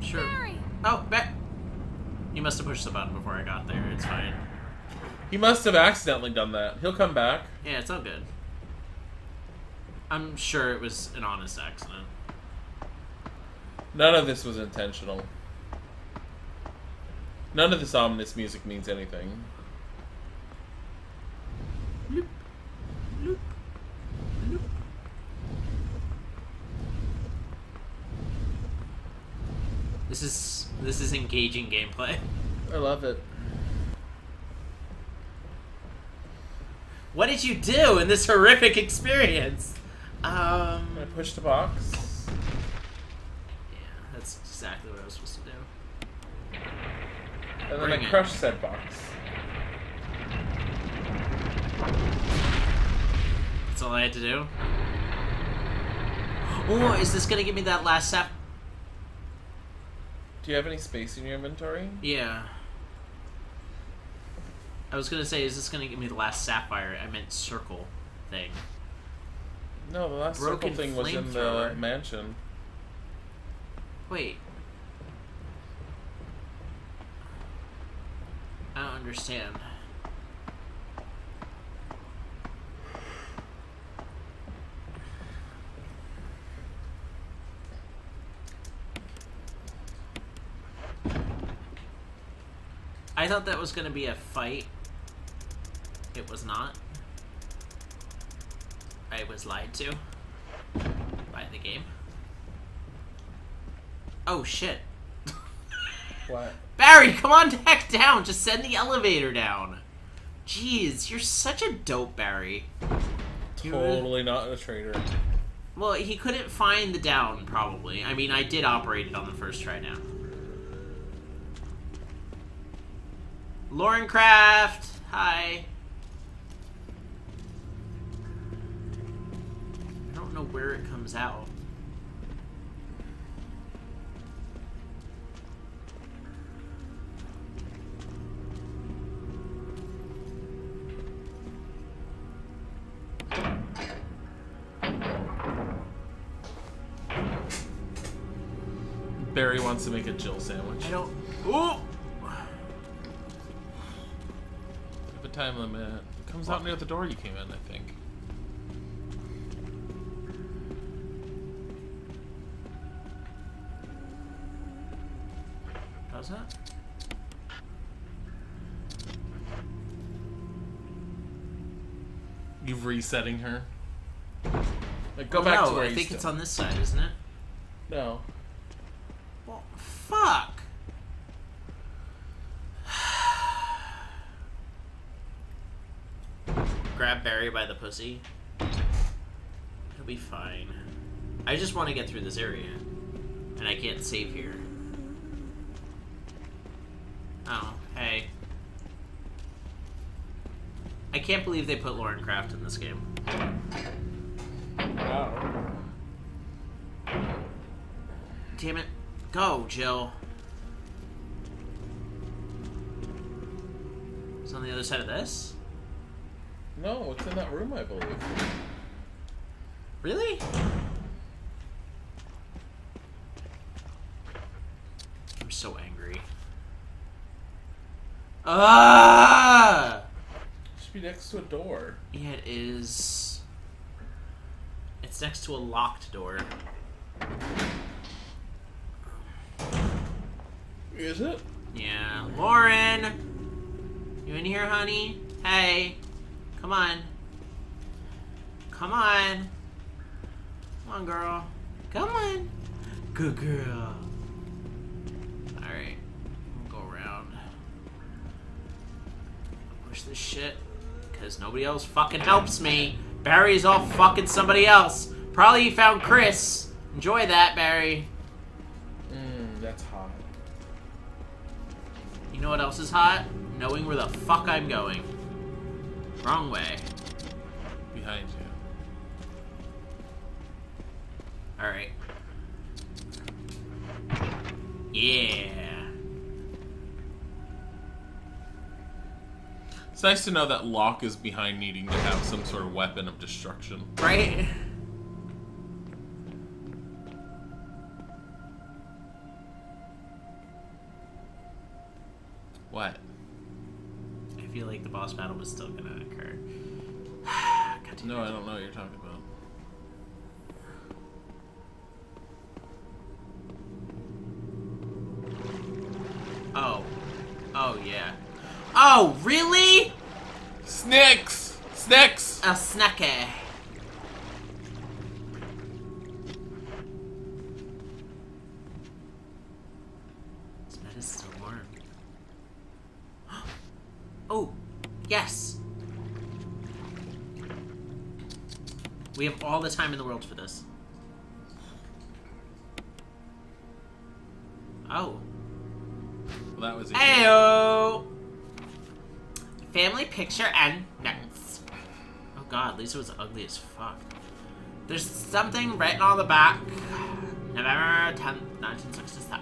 Sure. Barry! Oh, ba- You must have pushed the button before I got there. It's fine. He must have accidentally done that. He'll come back. Yeah, it's all good. I'm sure it was an honest accident. None of this was intentional. None of this ominous music means anything. This is this is engaging gameplay. I love it. What did you do in this horrific experience? Um, I pushed a box. Exactly what I was supposed to do. And then Bring I it. crushed said box. That's all I had to do. Oh, is this gonna give me that last sap? Do you have any space in your inventory? Yeah. I was gonna say, is this gonna give me the last sapphire? I meant circle thing. No, the last Broken circle thing was in the mansion. Wait. I don't understand. I thought that was going to be a fight. It was not. I was lied to by the game. Oh shit. What? Barry, come on back down. Just send the elevator down. Jeez, you're such a dope, Barry. Totally not a traitor. Well, he couldn't find the down, probably. I mean, I did operate it on the first try now. Lauren Craft, hi. I don't know where it comes out. Wants to make a Jill sandwich. I don't. Ooh! The time limit. It comes out near the door you came in, I think. Does that? You resetting her? Like, go back no, to where I think it's on this side, isn't it? No. Well, fuck. Grab Barry by the pussy. He'll be fine. I just want to get through this area. And I can't save here. Oh, hey. I can't believe they put Lauren Craft in this game. Wow. Damn it. Go, Jill. It's on the other side of this? No, it's in that room, I believe. Really? I'm so angry. Ah! Should be next to a door. Yeah, it is. It's next to a locked door. Is it? Yeah, Lauren! You in here, honey? Hey! Come on. Come on. Come on, girl. Come on. Good girl. Alright. Go around. Push this shit. Because nobody else fucking helps me. Barry's off fucking somebody else. Probably he found Chris. Enjoy that, Barry. Mmm, that's hot. You know what else is hot? Knowing where the fuck I'm going. Wrong way. Behind you. Alright. Yeah. It's nice to know that Locke is behind needing to have some sort of weapon of destruction. Right? Boss battle was still gonna occur. *sighs* No, I don't know what you're talking about. Oh. Oh, yeah. Oh, really? Snicks! Snicks! A snacky. This bed is still warm. Oh, yes. We have all the time in the world for this. Oh. Well, that was easy. Ayo! Family picture and notes. Oh god, Lisa was ugly as fuck. There's something written on the back. November 10th, 1967.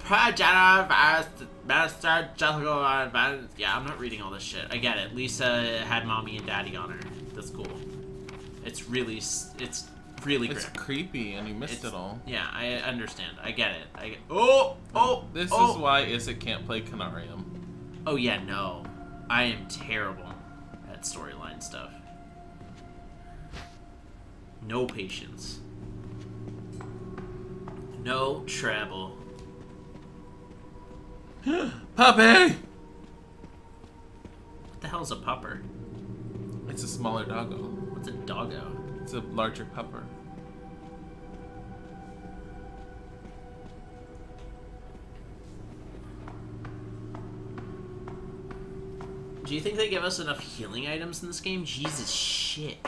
Progenitor virus, Master Jessica Yeah, I'm not reading all this shit. I get it. Lisa had mommy and daddy on her. That's cool. It's really, it's really It's grim. creepy, and you missed It's- it all. Yeah, I understand. I get it. I get. Oh, oh. This oh. is why Isaac can't play Canarium. Oh yeah, no. I am terrible at storyline stuff. No patience. No travel. *gasps* Puppy! What the hell's a pupper? It's a smaller doggo. What's a doggo? It's a larger pupper. Do you think they give us enough healing items in this game? Jesus shit.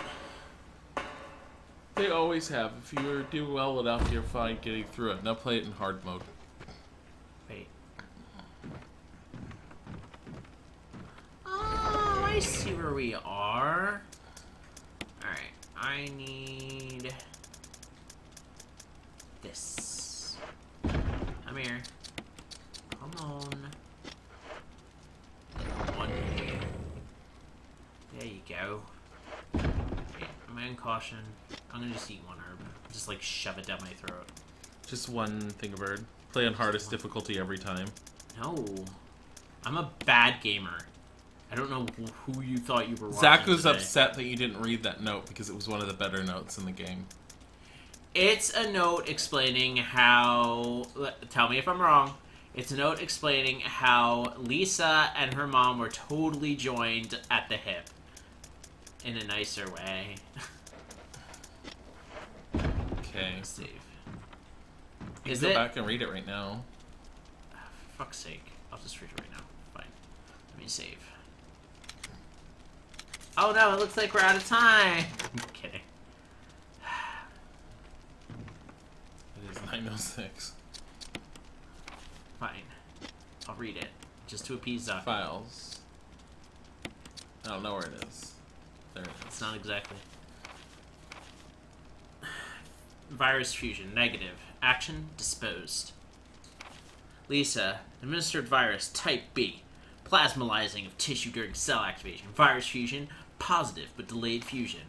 They always have. If you do well enough, you're fine getting through it. Now play it in hard mode. Wait. Oh, I see where we are. I need this. Come here. Come on. One. here. There you go. Okay, I'm in caution. I'm gonna just eat one herb. Just like shove it down my throat. Just one thing of bird. Play on hardest difficulty every time. No. I'm a bad gamer. I don't know who you thought you were Zach was today. upset that you didn't read that note because it was one of the better notes in the game. It's a note explaining how. Tell me if I'm wrong. It's a note explaining how Lisa and her mom were totally joined at the hip. In a nicer way. Okay. Save. Is can go it? back and read it right now. Ah, for fuck's sake. I'll just read it right now. Fine. Let me save. Oh no, it looks like we're out of time. I'm kidding. It is 906. Fine. I'll read it. Just to appease Zuck. Files. I don't know where it is. There it It's not exactly. Virus fusion, negative. Action, disposed. Lisa, administered virus type B. Plasmalizing of tissue during cell activation. Virus fusion, positive but delayed fusion.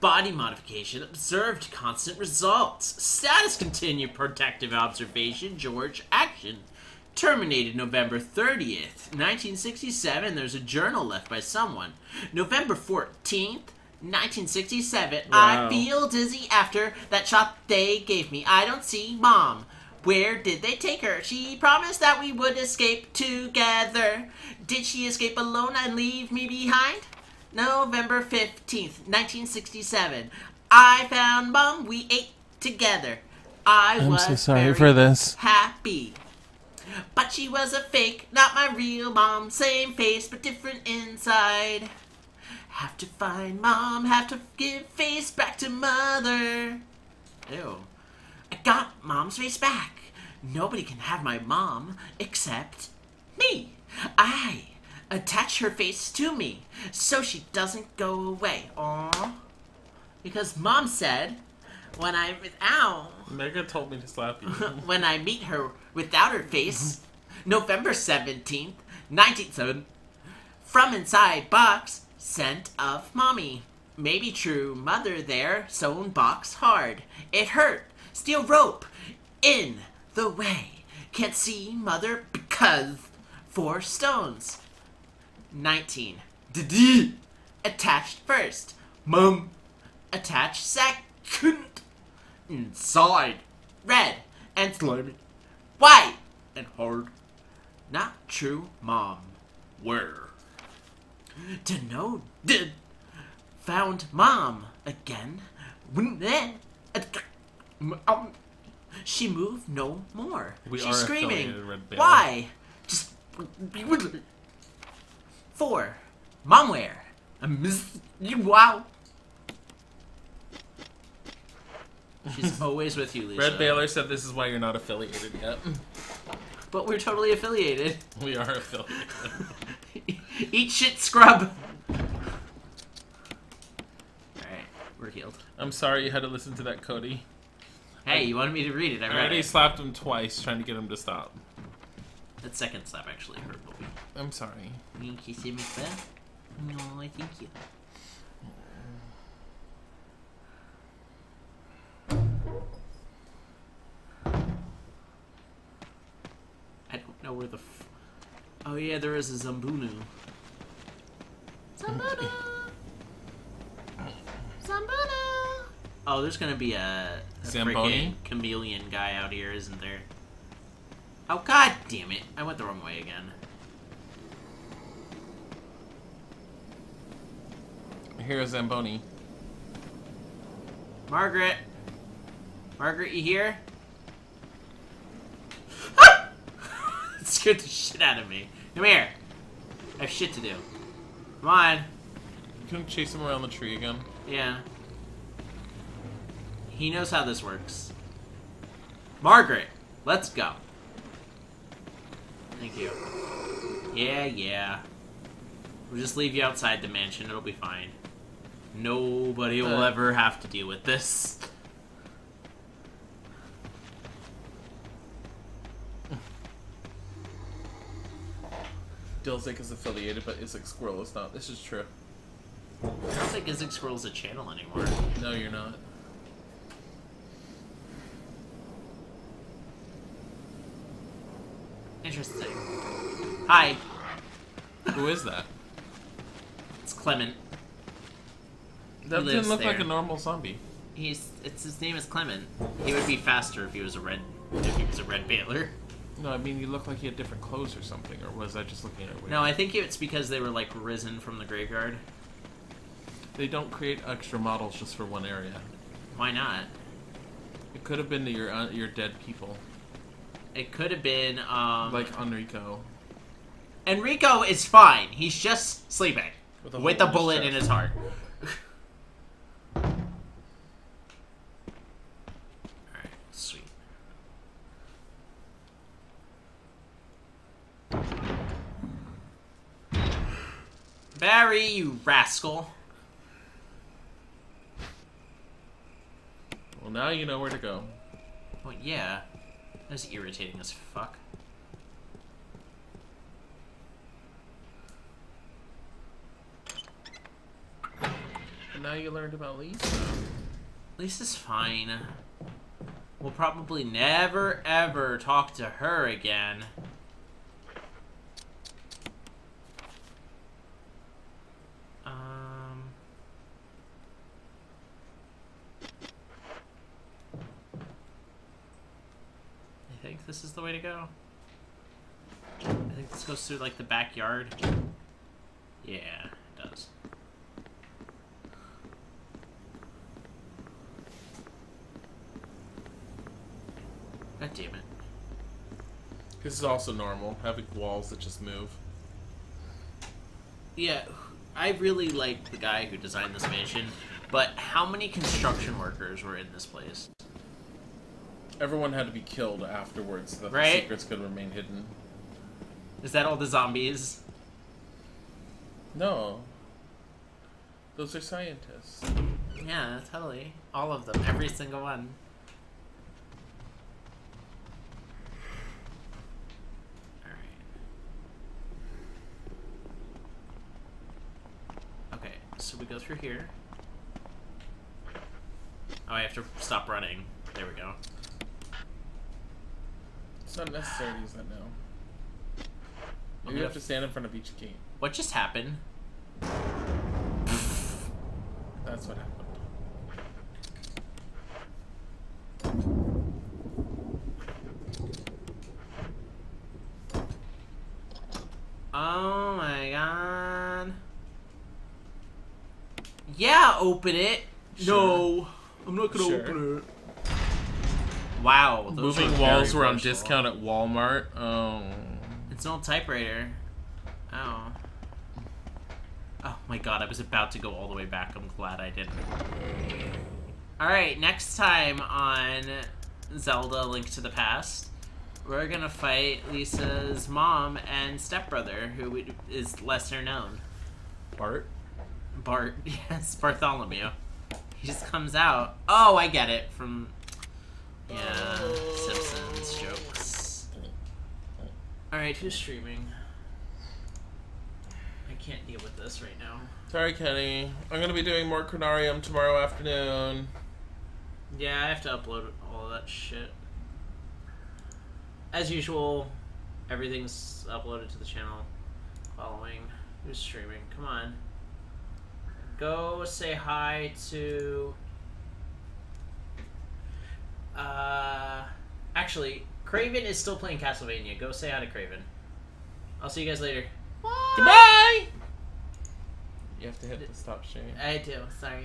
Body modification observed constant results. Status continued protective observation. George action. Terminated November 30th, 1967. There's a journal left by someone. November 14th, 1967. I feel dizzy after that shot they gave me. I don't see mom. Where did they take her? She promised that we would escape together. Did she escape alone and leave me behind? November 15th, 1967. I found mom. We ate together. I I'm was so sorry very for this. happy. But she was a fake, not my real mom. Same face, but different inside. Have to find mom, have to give face back to mother. Ew. I got mom's face back. Nobody can have my mom except me. I attach her face to me so she doesn't go away. Aww. Because mom said, when I'm without, Mega told me to slap you. *laughs* when I meet her without her face, November 17th, 1907, from inside box, scent of mommy. Maybe true, mother there, sewn box hard. It hurt, steel rope, in the way. Can't see mother because four stones. 19. D-d. Attached first. Mum. Attached second. Inside. Red and slimy. White and hard. Not true, mom. Where? To know did. Found mom again. Um, she moved no more. We She's are screaming. Why? Just be with me. Four. Mom where? I miss you. Wow. She's *laughs* always with you, Lisa. Red Baylor said this is why you're not affiliated yet. *laughs* But we're totally affiliated. *laughs* We are affiliated. Eat shit, scrub. Alright, we're healed. I'm sorry you had to listen to that, Cody. Hey, you wanted me to read it. I I read already it. slapped him twice trying to get him to stop. That second slap actually hurt, but we. I'm sorry. You Thank you, Samantha. No, I thank you. I don't know where the. F- oh yeah, there is a Zambunu. Zambunu. Zambunu. Oh, there's gonna be a, a Zamboni? freaking chameleon guy out here, isn't there? Oh god damn it! I went the wrong way again. Here's Zamboni. Margaret! Margaret, you here? it *laughs* scared the shit out of me. Come here. I have shit to do. Come on. You couldn't chase him around the tree again. Yeah. He knows how this works. Margaret, let's go. Thank you. Yeah, yeah. We'll just leave you outside the mansion. It'll be fine. Nobody will Uh. ever have to deal with this. Dilzik is affiliated, but Isaac Squirrel is not. This is true. I don't think Isaac Squirrel's a channel anymore. No, you're not. Interesting. Hi, Who is that? it's Clement. That didn't look like a normal zombie. He's it's his name is Clement. He would be faster if he was a red if he was a red Baylor. No, I mean he looked like he had different clothes or something, or was I just looking at it weird? No, I think it's because they were like risen from the graveyard. They don't create extra models just for one area. Why not? It could have been to your uh, your dead people, It could have been um like Enrico. Enrico is fine. He's just sleeping With a with, hole a in his bullet in his heart. Alright, sweet. Barry, you rascal. Well, now you know where to go. Well, yeah. That's irritating as fuck. And now you learned about Lisa. Lisa's fine. We'll probably never ever talk to her again. This is the way to go. I think this goes through like the backyard. Yeah, it does. God damn it. This is also normal, having walls that just move. Yeah, I really like the guy who designed this mansion, but how many construction workers were in this place? Everyone had to be killed afterwards so that Right. the secrets could remain hidden. Is that all the zombies? No. Those are scientists. Yeah, totally. All of them. Every single one. Alright. Okay, so we go through here. Oh, I have to stop running. There we go. It's not necessary to use that now. I'm You have to stand in front of each gate. What just happened? That's what happened. Oh my god. Yeah, open it. No, I'm not gonna Sure. open it. Wow, Moving walls were on discount at Walmart. Oh. It's an old typewriter. Oh. Oh my god, I was about to go all the way back. I'm glad I didn't. Alright, next time on Zelda Link to the Past, we're gonna fight Lisa's mom and stepbrother, who is lesser known. Bart? Bart, *laughs* yes, Bartholomew. He just comes out. Oh, I get it from yeah, Simpsons jokes. All right, who's streaming? I can't deal with this right now. Sorry, Kenny. I'm gonna be doing more Cronarium tomorrow afternoon. Yeah, I have to upload all that shit. As usual, everything's uploaded to the channel. Following, who's streaming? Come on. Go say hi to. Uh, actually, Craven is still playing Castlevania. Go say hi to Craven. I'll see you guys later. Goodbye! You have to hit the stop stream. I do. Sorry.